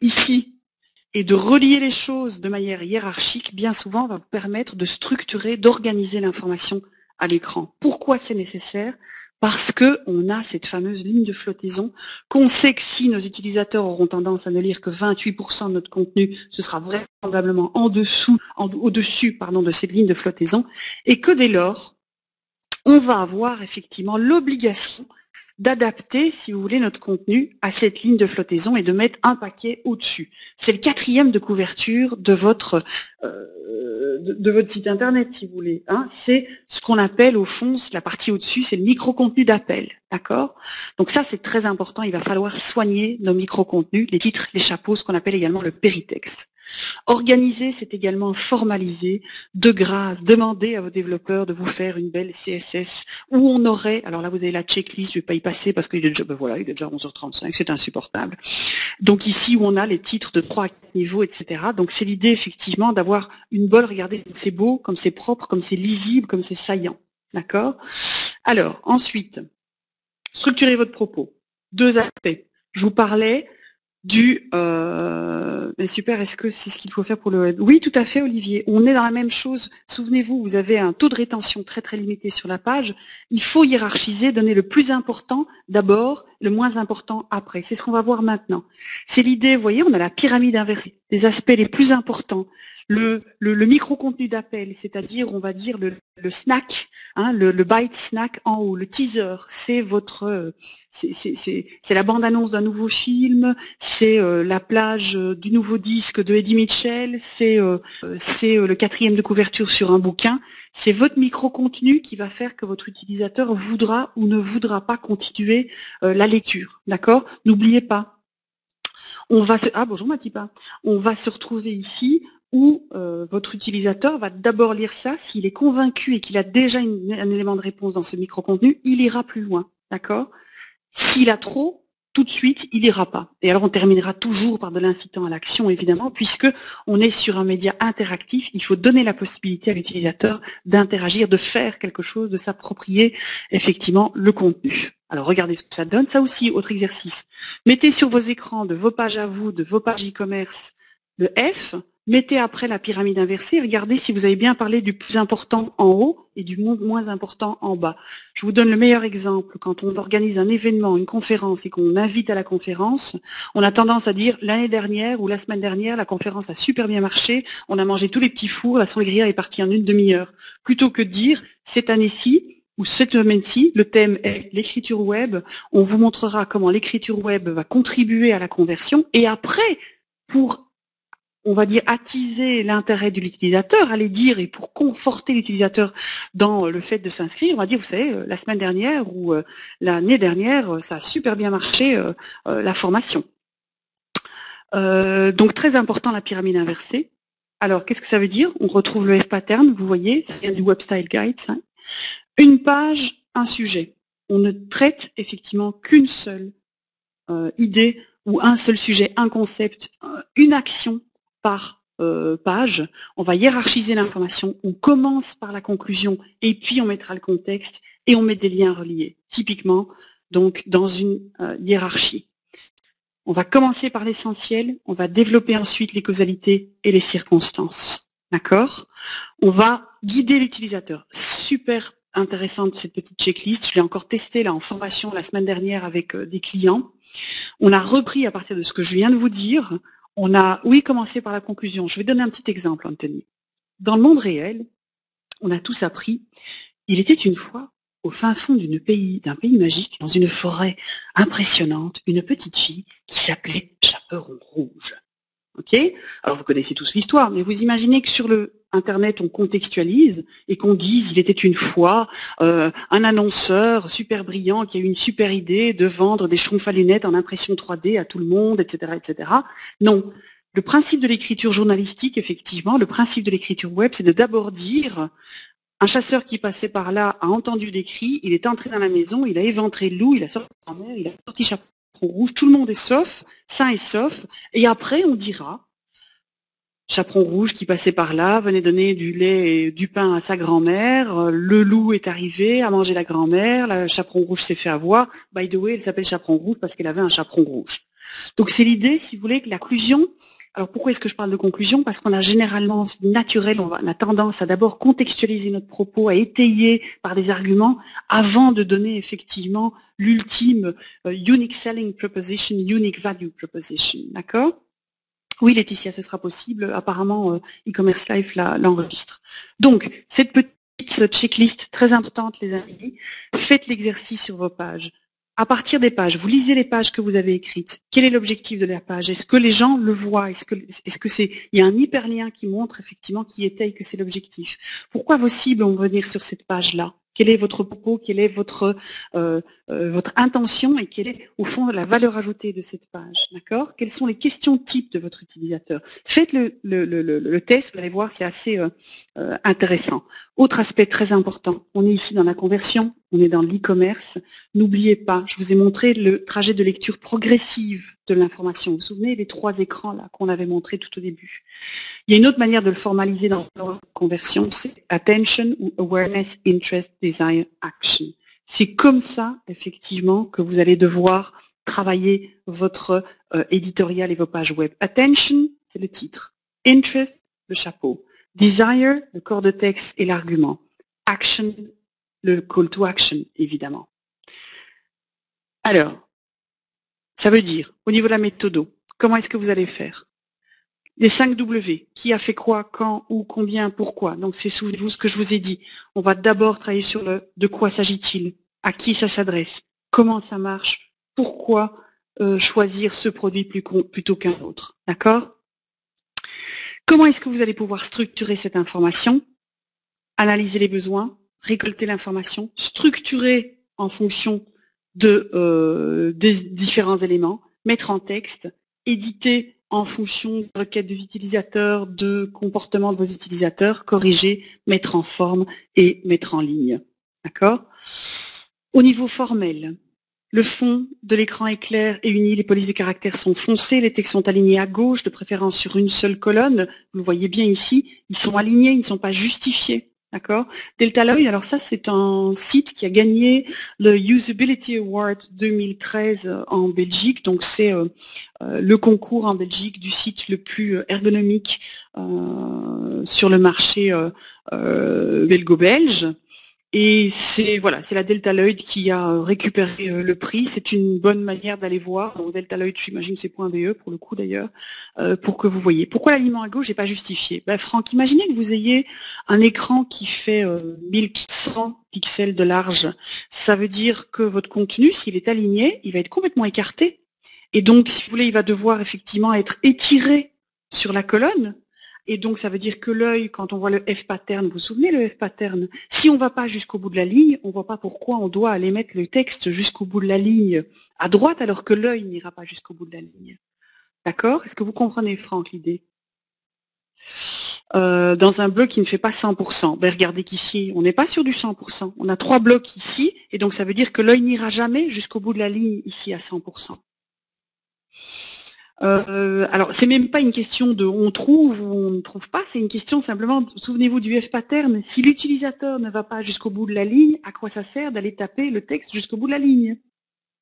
ici et de relier les choses de manière hiérarchique, bien souvent, va vous permettre de structurer, d'organiser l'information à l'écran. Pourquoi c'est nécessaire? Parce qu'on a cette fameuse ligne de flottaison, qu'on sait que si nos utilisateurs auront tendance à ne lire que 28% de notre contenu, ce sera vraisemblablement en dessous, au-dessus pardon, de cette ligne de flottaison, et que dès lors, on va avoir effectivement l'obligation d'adapter, si vous voulez, notre contenu à cette ligne de flottaison et de mettre un paquet au-dessus. C'est le quatrième de couverture de votre, euh, de, votre site internet, si vous voulez. Hein. C'est ce qu'on appelle au fond, la partie au-dessus, c'est le micro-contenu d'appel. D'accord? Donc ça, c'est très important. Il va falloir soigner nos micro-contenus, les titres, les chapeaux, ce qu'on appelle également le péritexte. Organiser, c'est également formaliser, de grâce, demander à vos développeurs de vous faire une belle CSS où on aurait, alors là vous avez la checklist, je ne vais pas y passer parce qu'il est déjà, ben voilà, il est déjà 11h35, c'est insupportable. Donc ici où on a les titres de 3 à 4 niveaux, etc. Donc c'est l'idée effectivement d'avoir une bonne, regardez comme c'est beau, comme c'est propre, comme c'est lisible, comme c'est saillant. D'accord? Alors, ensuite, structurez votre propos. Deux aspects. Je vous parlais du euh, mais super, est-ce que c'est ce qu'il faut faire pour le web? Oui, tout à fait, Olivier. On est dans la même chose. Souvenez-vous, vous avez un taux de rétention très très limité sur la page. Il faut hiérarchiser, donner le plus important d'abord, le moins important après. C'est ce qu'on va voir maintenant. C'est l'idée, vous voyez, on a la pyramide inversée. Les aspects les plus importants le, le, micro-contenu d'appel, c'est-à-dire, on va dire, le, le snack, hein, le, byte snack en haut, le teaser, c'est votre, euh, c'est la bande-annonce d'un nouveau film, c'est euh, la plage euh, du nouveau disque de Eddie Mitchell, c'est c'est le quatrième de couverture sur un bouquin. C'est votre micro-contenu qui va faire que votre utilisateur voudra ou ne voudra pas continuer la lecture. D'accord? N'oubliez pas, on va se, ah bonjour Matipa, on va se retrouver ici où euh, votre utilisateur va d'abord lire ça. S'il est convaincu et qu'il a déjà un élément de réponse dans ce micro-contenu, il ira plus loin. D'accord? S'il a trop, tout de suite, il ira pas. Et alors on terminera toujours par de l'incitant à l'action, évidemment, puisque on est sur un média interactif. Il faut donner la possibilité à l'utilisateur d'interagir, de faire quelque chose, de s'approprier effectivement le contenu. Alors regardez ce que ça donne. Ça aussi, autre exercice. Mettez sur vos écrans de vos pages à vous, de vos pages e-commerce, le F, mettez après la pyramide inversée, regardez si vous avez bien parlé du plus important en haut et du moins important en bas. Je vous donne le meilleur exemple. Quand on organise un événement, une conférence et qu'on invite à la conférence, on a tendance à dire l'année dernière ou la semaine dernière, la conférence a super bien marché, on a mangé tous les petits fours, la sangria est partie en une demi-heure. Plutôt que de dire cette année-ci, ou cette semaine-ci, le thème est l'écriture web. On vous montrera comment l'écriture web va contribuer à la conversion. Et après, pour on va dire, attiser l'intérêt de l'utilisateur, aller dire, et pour conforter l'utilisateur dans le fait de s'inscrire, on va dire, vous savez, euh, la semaine dernière ou euh, l'année dernière, euh, ça a super bien marché, la formation. donc très important la pyramide inversée. Alors, qu'est-ce que ça veut dire? On retrouve le F-pattern, vous voyez, ça vient du Web Style Guide. Une page, un sujet. On ne traite effectivement qu'une seule idée ou un seul sujet, un concept, une action par euh, page, on va hiérarchiser l'information, on commence par la conclusion et puis on mettra le contexte et on met des liens reliés, typiquement donc dans une euh, hiérarchie. On va commencer par l'essentiel, on va développer ensuite les causalités et les circonstances. D'accord? On va guider l'utilisateur. Super intéressante cette petite checklist. Je l'ai encore testée là en formation la semaine dernière avec euh, des clients. On a repris à partir de ce que je viens de vous dire on a, oui, commencé par la conclusion. Je vais donner un petit exemple, Anthony. Dans le monde réel, on a tous appris, il était une fois, au fin fond d'un pays, pays magique, dans une forêt impressionnante, une petite fille qui s'appelait Chaperon Rouge. Ok? Alors vous connaissez tous l'histoire, mais vous imaginez que sur le Internet, on contextualise et qu'on dise il était une fois euh, un annonceur super brillant qui a eu une super idée de vendre des schtroumpfs à lunettes en impression 3D à tout le monde, etc., etc. Non. Le principe de l'écriture journalistique, effectivement, le principe de l'écriture web, c'est de d'abord dire un chasseur qui passait par là a entendu des cris, il est entré dans la maison, il a éventré le loup, il a sorti sa mère, il a sorti chaperon rouge, tout le monde est sauf, sain et sauf, et après on dira Chaperon rouge qui passait par là venait donner du lait et du pain à sa grand-mère. Le loup est arrivé, à manger la grand-mère. La chaperon rouge s'est fait avoir. By the way, elle s'appelle chaperon rouge parce qu'elle avait un chaperon rouge. Donc c'est l'idée, si vous voulez, que la. Alors pourquoi est-ce que je parle de conclusion? Parce qu'on a généralement, naturel, on, a tendance à d'abord contextualiser notre propos, à étayer par des arguments, avant de donner effectivement l'ultime euh, unique selling proposition, unique value proposition. D'accord? Oui, Laetitia, ce sera possible. Apparemment, euh, e-commerce life l'enregistre. Donc, cette petite checklist très importante, les amis, faites l'exercice sur vos pages. À partir des pages, vous lisez les pages que vous avez écrites. Quel est l'objectif de la page? Est-ce que les gens le voient? Est-ce que est-ce que c'est il y a un hyperlien qui montre effectivement qui étaye que c'est l'objectif? Pourquoi vos cibles vont venir sur cette page-là? Quel est votre propos, quelle est votre, euh, euh, votre intention et quelle est au fond la valeur ajoutée de cette page? D'accord? Quelles sont les questions types de votre utilisateur? Faites le, le, le, test, vous allez voir, c'est assez euh, intéressant. Autre aspect très important, on est ici dans la conversion, on est dans l'e-commerce. N'oubliez pas, je vous ai montré le trajet de lecture progressive de l'information. Vous vous souvenez des trois écrans là qu'on avait montré tout au début? Il y a une autre manière de le formaliser dans la conversion, c'est attention ou awareness, interest, desire, action. C'est comme ça, effectivement, que vous allez devoir travailler votre euh, éditorial et vos pages web. Attention, c'est le titre. Interest, le chapeau. Desire, le corps de texte et l'argument. Action, le call to action, évidemment. Alors, ça veut dire, au niveau de la méthode, comment est-ce que vous allez faire? Les 5 W, qui a fait quoi, quand, où, combien, pourquoi? Donc c'est souvenez-vous ce que je vous ai dit. On va d'abord travailler sur le de quoi s'agit-il, à qui ça s'adresse, comment ça marche, pourquoi euh, choisir ce produit plutôt qu'un autre. D'accord? Comment est-ce que vous allez pouvoir structurer cette information, analyser les besoins, récolter l'information, structurer en fonction de, euh, des différents éléments, mettre en texte, éditer en fonction de requêtes de utilisateurs, de comportement de vos utilisateurs, corriger, mettre en forme et mettre en ligne. D'accord? Au niveau formel, le fond de l'écran est clair et uni, les polices des caractères sont foncées, les textes sont alignés à gauche, de préférence sur une seule colonne. Vous le voyez bien ici, ils sont alignés, ils ne sont pas justifiés. D'accord? Deltaloid, alors ça c'est un site qui a gagné le Usability Award 2013 en Belgique. Donc c'est euh, euh, le concours en Belgique du site le plus ergonomique euh, sur le marché belgo-belge. Et c'est voilà, c'est la Deltaloid qui a récupéré euh, le prix. C'est une bonne manière d'aller voir. Donc Deltaloid, j'imagine c'est .be pour le coup d'ailleurs, euh, pour que vous voyez. Pourquoi l'aliment à gauche n'est pas justifié? Ben, Franck, imaginez que vous ayez un écran qui fait 1400 euh, pixels de large. Ça veut dire que votre contenu, s'il est aligné, il va être complètement écarté. Et donc, si vous voulez, il va devoir effectivement être étiré sur la colonne et donc, ça veut dire que l'œil, quand on voit le F-pattern, vous vous souvenez le F-pattern Si on ne va pas jusqu'au bout de la ligne, on ne voit pas pourquoi on doit aller mettre le texte jusqu'au bout de la ligne à droite alors que l'œil n'ira pas jusqu'au bout de la ligne. D'accord? Est-ce que vous comprenez, Franck, l'idée? Euh, dans un bloc qui ne fait pas 100%. Ben, regardez qu'ici, on n'est pas sur du 100%. On a trois blocs ici, et donc ça veut dire que l'œil n'ira jamais jusqu'au bout de la ligne ici à 100%. Euh, alors, c'est même pas une question de on trouve ou on ne trouve pas, c'est une question simplement, souvenez-vous du F-pattern, si l'utilisateur ne va pas jusqu'au bout de la ligne, à quoi ça sert d'aller taper le texte jusqu'au bout de la ligne?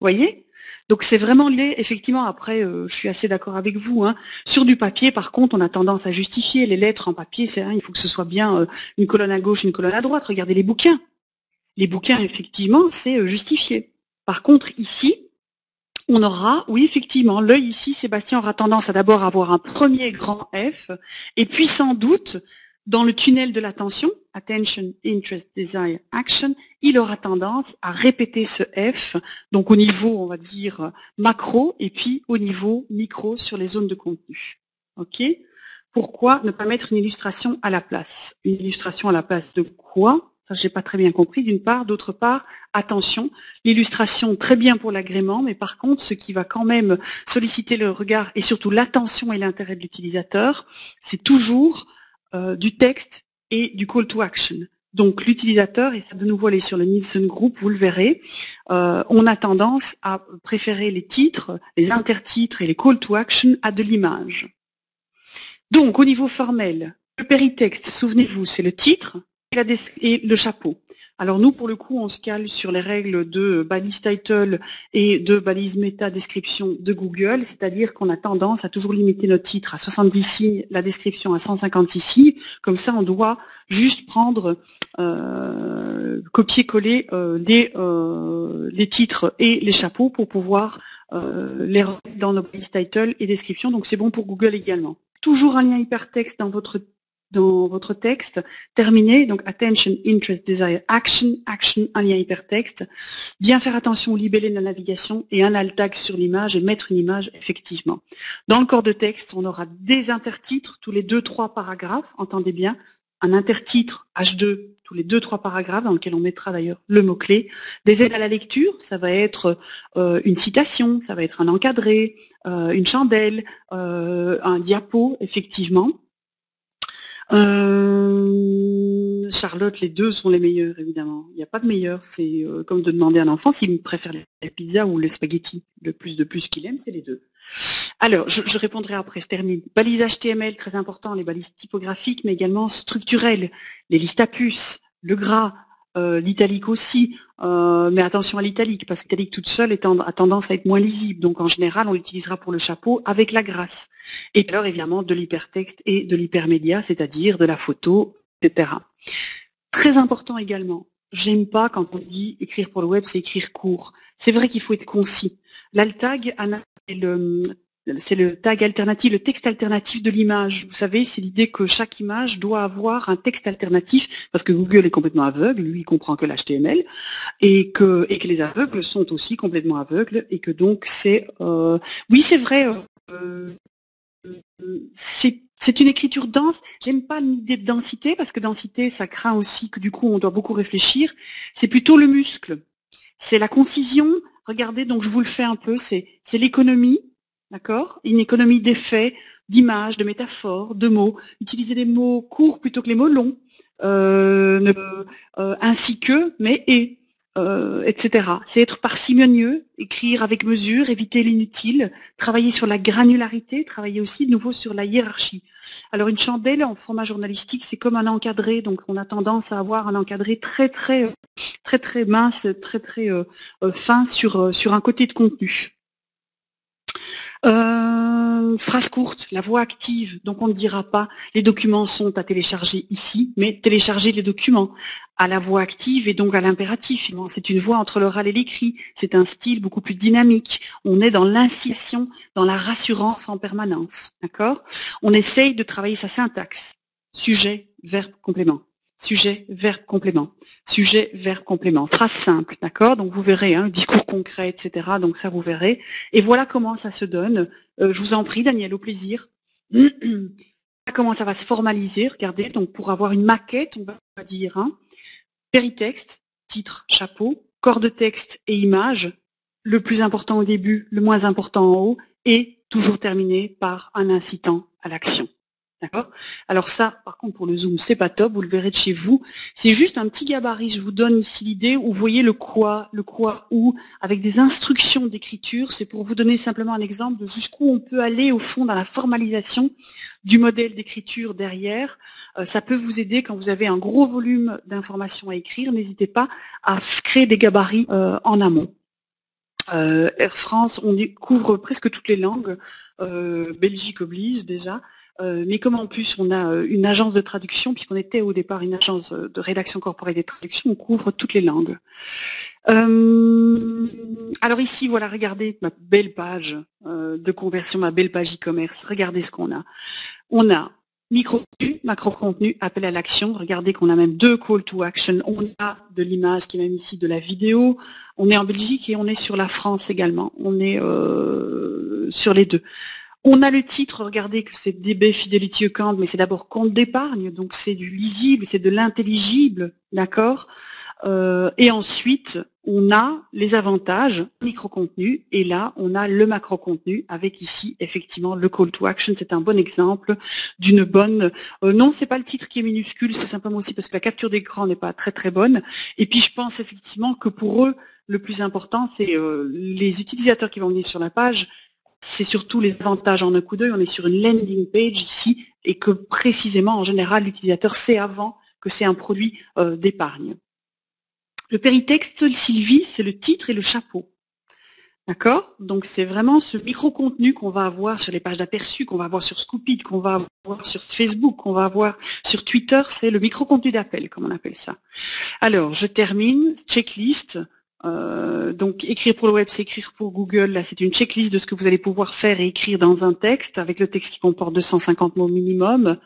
Voyez? Donc c'est vraiment lié, effectivement, après, euh, je suis assez d'accord avec vous. Hein. Sur du papier, par contre, on a tendance à justifier les lettres en papier, c'est il faut que ce soit bien euh, une colonne à gauche, une colonne à droite. Regardez les bouquins. Les bouquins, effectivement, c'est euh, justifié. Par contre, ici, on aura, oui, effectivement, l'œil ici, Sébastien aura tendance à d'abord avoir un premier grand F, et puis sans doute, dans le tunnel de l'attention, attention, interest, desire, action, il aura tendance à répéter ce F, donc au niveau, on va dire, macro, et puis au niveau micro sur les zones de contenu. OK? Pourquoi ne pas mettre une illustration à la place? Une illustration à la place de quoi? Ça, j'ai pas très bien compris, d'une part. D'autre part, attention, l'illustration, très bien pour l'agrément, mais par contre, ce qui va quand même solliciter le regard et surtout l'attention et l'intérêt de l'utilisateur, c'est toujours euh, du texte et du call to action. Donc l'utilisateur, et ça de nouveau aller sur le Nielsen Group, vous le verrez, euh, on a tendance à préférer les titres, les intertitres et les call to action à de l'image. Donc au niveau formel, le péritexte, souvenez-vous, c'est le titre, et le chapeau. Alors nous, pour le coup, on se cale sur les règles de balise title et de balise méta description de Google, c'est-à-dire qu'on a tendance à toujours limiter notre titre à 70 signes, la description à 156 signes. Comme ça, on doit juste prendre, euh, copier-coller euh, euh, les, titres et les chapeaux pour pouvoir les remettre dans nos balise title et description. Donc c'est bon pour Google également. Toujours un lien hypertexte dans votre dans votre texte. Terminé, donc attention, interest, desire, action, action, un lien hypertexte. Bien faire attention au libellé de la navigation et un alt tag sur l'image et mettre une image effectivement. Dans le corps de texte, on aura des intertitres tous les deux, trois paragraphes, entendez bien, un intertitre H2 tous les deux, trois paragraphes dans lequel on mettra d'ailleurs le mot-clé. Des aides à la lecture, ça va être euh, une citation, ça va être un encadré, euh, une chandelle, euh, un diapo, effectivement. Euh, Charlotte, les deux sont les meilleurs, évidemment. Il n'y a pas de meilleur. C'est euh, comme de demander à un enfant s'il préfère les pizzas ou les spaghettis. Le plus de plus qu'il aime, c'est les deux. Alors, je, répondrai après, je termine. Balises HTML, très important, les balises typographiques, mais également structurelles, les listes à puces, le gras, euh, l'italique aussi, euh, mais attention à l'italique, parce que l'italique toute seule a tendance à être moins lisible. Donc en général, on l'utilisera pour le chapeau avec la grâce. Et alors évidemment de l'hypertexte et de l'hypermédia, c'est-à-dire de la photo, etc. Très important également, j'aime pas quand on dit écrire pour le web, c'est écrire court. C'est vrai qu'il faut être concis. L'altag est le, c'est le tag alternatif, le texte alternatif de l'image. Vous savez, c'est l'idée que chaque image doit avoir un texte alternatif, parce que Google est complètement aveugle, lui il comprend que l'HTML, et que, et que les aveugles sont aussi complètement aveugles, et que donc c'est... Euh, oui, c'est vrai, euh, c'est une écriture dense. J'aime pas l'idée de densité, parce que densité, ça craint aussi que du coup on doit beaucoup réfléchir. C'est plutôt le muscle. C'est la concision. Regardez, donc je vous le fais un peu, c'est l'économie, d'accord? Une économie d'effets, d'images, de métaphores, de mots. Utiliser des mots courts plutôt que les mots longs, euh, euh, ainsi que, mais et. Euh, etc. C'est être parcimonieux, écrire avec mesure, éviter l'inutile, travailler sur la granularité, travailler aussi de nouveau sur la hiérarchie. Alors une chandelle en format journalistique, c'est comme un encadré, donc on a tendance à avoir un encadré très très très très mince, très très fin sur sur un côté de contenu. Euh, phrase courte, la voix active, donc on ne dira pas les documents sont à télécharger ici, mais télécharger les documents à la voix active et donc à l'impératif. C'est une voix entre l'oral et l'écrit, c'est un style beaucoup plus dynamique. On est dans l'incitation, dans la rassurance en permanence. D'accord? On essaye de travailler sa syntaxe. Sujet, verbe, complément sujet, verbe, complément. Sujet, verbe, complément. Phrase simple, d'accord? Donc vous verrez, hein, discours concret, etc. Donc ça, vous verrez. Et voilà comment ça se donne. Euh, je vous en prie, Daniel, au plaisir. comment ça va se formaliser, regardez. Donc pour avoir une maquette, on va dire, hein, péritexte, titre, chapeau, corps de texte et image, le plus important au début, le moins important en haut, et toujours terminé par un incitant à l'action. D'accord? Alors ça, par contre, pour le zoom, c'est pas top, vous le verrez de chez vous. C'est juste un petit gabarit, je vous donne ici l'idée où vous voyez le quoi, le quoi où, avec des instructions d'écriture. C'est pour vous donner simplement un exemple de jusqu'où on peut aller au fond dans la formalisation du modèle d'écriture derrière. Euh, ça peut vous aider quand vous avez un gros volume d'informations à écrire. N'hésitez pas à créer des gabarits euh, en amont. Euh, Air France, on couvre presque toutes les langues. Belgique oblige déjà. Euh, mais comme en plus on a euh, une agence de traduction, puisqu'on était au départ une agence de rédaction corporelle des traductions, on couvre toutes les langues. Euh, alors ici, voilà, regardez ma belle page de conversion, ma belle page e-commerce. Regardez ce qu'on a. On a micro-contenu, macro-contenu, appel à l'action. Regardez qu'on a même deux call to action. On a de l'image qui est même ici de la vidéo. On est en Belgique et on est sur la France également. On est sur les deux. On a le titre, regardez que c'est DB Fidelity Account, mais c'est d'abord compte d'épargne, donc c'est du lisible, c'est de l'intelligible, d'accord? Euh, Et ensuite, on a les avantages micro-contenu, et là, on a le macro-contenu, avec ici, effectivement, le call to action, c'est un bon exemple d'une bonne... Euh, non, c'est pas le titre qui est minuscule, c'est simplement aussi parce que la capture d'écran n'est pas très très bonne, et puis je pense effectivement que pour eux, le plus important, c'est euh, les utilisateurs qui vont venir sur la page, c'est surtout les avantages en un coup d'œil. On est sur une landing page ici et que précisément, en général, l'utilisateur sait avant que c'est un produit euh, d'épargne. Le péritexte, Sylvie, c'est le titre et le chapeau. D'accord? Donc c'est vraiment ce micro-contenu qu'on va avoir sur les pages d'aperçu, qu'on va avoir sur Scoopit, qu'on va avoir sur Facebook, qu'on va avoir sur Twitter, c'est le micro-contenu d'appel, comme on appelle ça. Alors, je termine, checklist, euh, donc écrire pour le web, c'est écrire pour Google. Là, c'est une checklist de ce que vous allez pouvoir faire et écrire dans un texte, avec le texte qui comporte 250 mots minimum.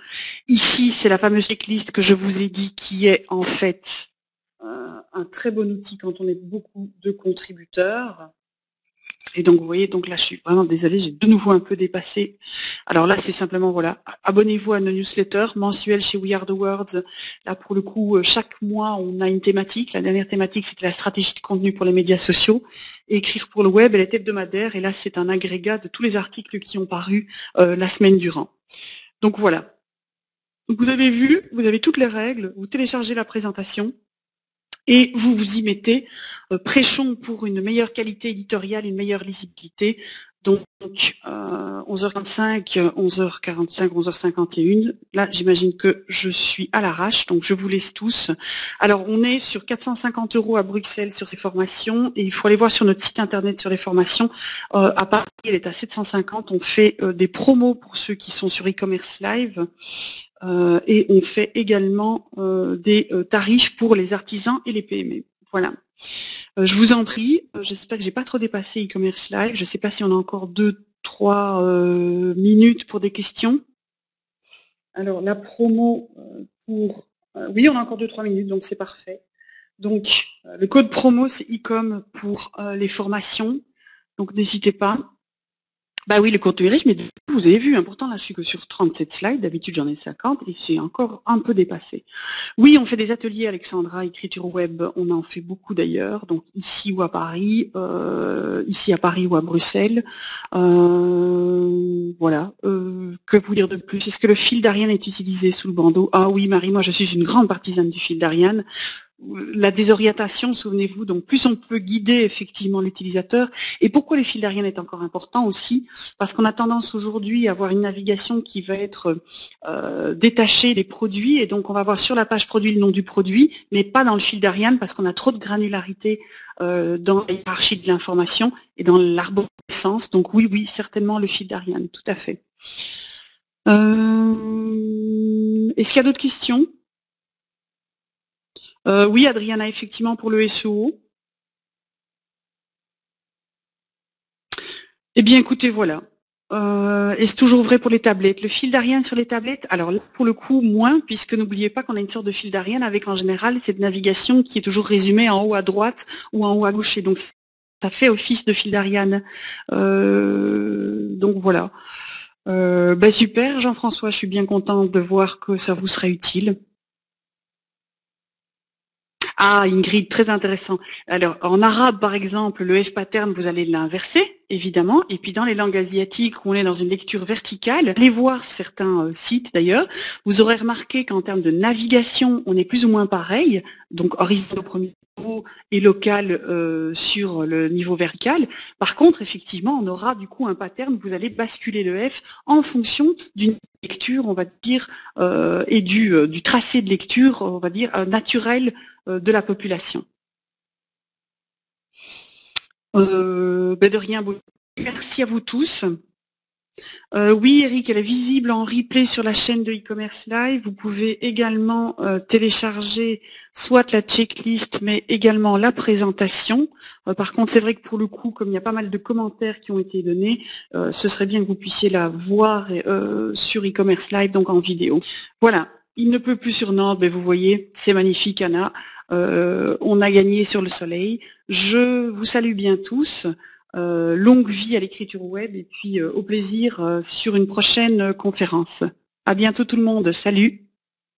Ici, c'est la fameuse checklist que je vous ai dit qui est en fait euh, un très bon outil quand on est beaucoup de contributeurs. Et donc, vous voyez, donc là, je suis vraiment désolée, j'ai de nouveau un peu dépassé. Alors là, c'est simplement, voilà, abonnez-vous à nos newsletters mensuels chez We Are The Words. Là, pour le coup, euh, chaque mois, on a une thématique. La dernière thématique, c'était la stratégie de contenu pour les médias sociaux. écrire pour le web, elle est hebdomadaire. Et là, c'est un agrégat de tous les articles qui ont paru euh, la semaine durant. Donc voilà. vous avez vu, vous avez toutes les règles. Vous téléchargez la présentation et vous vous y mettez, euh, prêchons pour une meilleure qualité éditoriale, une meilleure lisibilité. Donc euh, 11h25, 11h45, 11h51. Là, j'imagine que je suis à l'arrache, donc je vous laisse tous. Alors, on est sur 450 euros à Bruxelles sur ces formations, et il faut aller voir sur notre site internet sur les formations. Euh, à Paris, elle est à 750. On fait euh, des promos pour ceux qui sont sur e-commerce live. Euh, et on fait également euh, des tarifs pour les artisans et les PME. Voilà. Je vous en prie, j'espère que j'ai pas trop dépassé e-commerce live. Je ne sais pas si on a encore deux, trois minutes pour des questions. Alors la promo pour oui, on a encore deux, trois minutes, donc c'est parfait. Donc le code promo c'est e-com pour les formations. Donc n'hésitez pas. Bah oui, le contenu riche, mais vous avez vu, hein, pourtant là je suis que sur 37 slides, d'habitude j'en ai 50 et c'est encore un peu dépassé. Oui, on fait des ateliers Alexandra, écriture web, on en fait beaucoup d'ailleurs, donc ici ou à Paris, euh, ici à Paris ou à Bruxelles. Euh, voilà, euh, que vous dire de plus? Est-ce que le fil d'Ariane est utilisé sous le bandeau? Ah oui Marie, moi je suis une grande partisane du fil d'Ariane la désorientation, souvenez-vous, donc plus on peut guider effectivement l'utilisateur. Et pourquoi le fil d'Ariane est encore important aussi Parce qu'on a tendance aujourd'hui à avoir une navigation qui va être euh, détachée des produits, et donc on va avoir sur la page produit le nom du produit, mais pas dans le fil d'Ariane parce qu'on a trop de granularité euh, dans la hiérarchie de l'information et dans l'arborescence. Donc oui, oui, certainement le fil d'Ariane, tout à fait. Euh, est-ce qu'il y a d'autres questions? Euh, oui, Adriana, effectivement, pour le SEO. Eh bien, écoutez, voilà. Euh, et c'est toujours vrai pour les tablettes? Le fil d'Ariane sur les tablettes, alors là, pour le coup, moins, puisque n'oubliez pas qu'on a une sorte de fil d'Ariane avec, en général, cette navigation qui est toujours résumée en haut à droite ou en haut à gauche. Et donc, ça fait office de fil d'Ariane. Euh, donc, voilà. Bah, super, Jean-François, je suis bien contente de voir que ça vous sera utile. Ah, Ingrid, très intéressant. Alors, en arabe, par exemple, le F pattern, vous allez l'inverser, évidemment. Et puis, dans les langues asiatiques, où on est dans une lecture verticale, allez voir certains euh, sites, d'ailleurs, vous aurez remarqué qu'en termes de navigation, on est plus ou moins pareil. Donc, horizon au premier niveau et local euh, sur le niveau vertical. Par contre, effectivement, on aura du coup un pattern, vous allez basculer le F en fonction d'une lecture, on va dire, euh, et du, tracé de lecture, on va dire, naturel de la population. Euh, ben de rien, merci à vous tous. Euh, oui, Eric, elle est visible en replay sur la chaîne de e-commerce live. Vous pouvez également télécharger soit la checklist, mais également la présentation. par contre, c'est vrai que pour le coup, comme il y a pas mal de commentaires qui ont été donnés, ce serait bien que vous puissiez la voir sur e-commerce live, donc en vidéo. Voilà, il ne peut plus sur Nantes, mais vous voyez, c'est magnifique, Anna. Euh, on a gagné sur le soleil. Je vous salue bien tous. Euh, longue vie à l'écriture web et puis euh, au plaisir sur une prochaine conférence. À bientôt tout le monde. Salut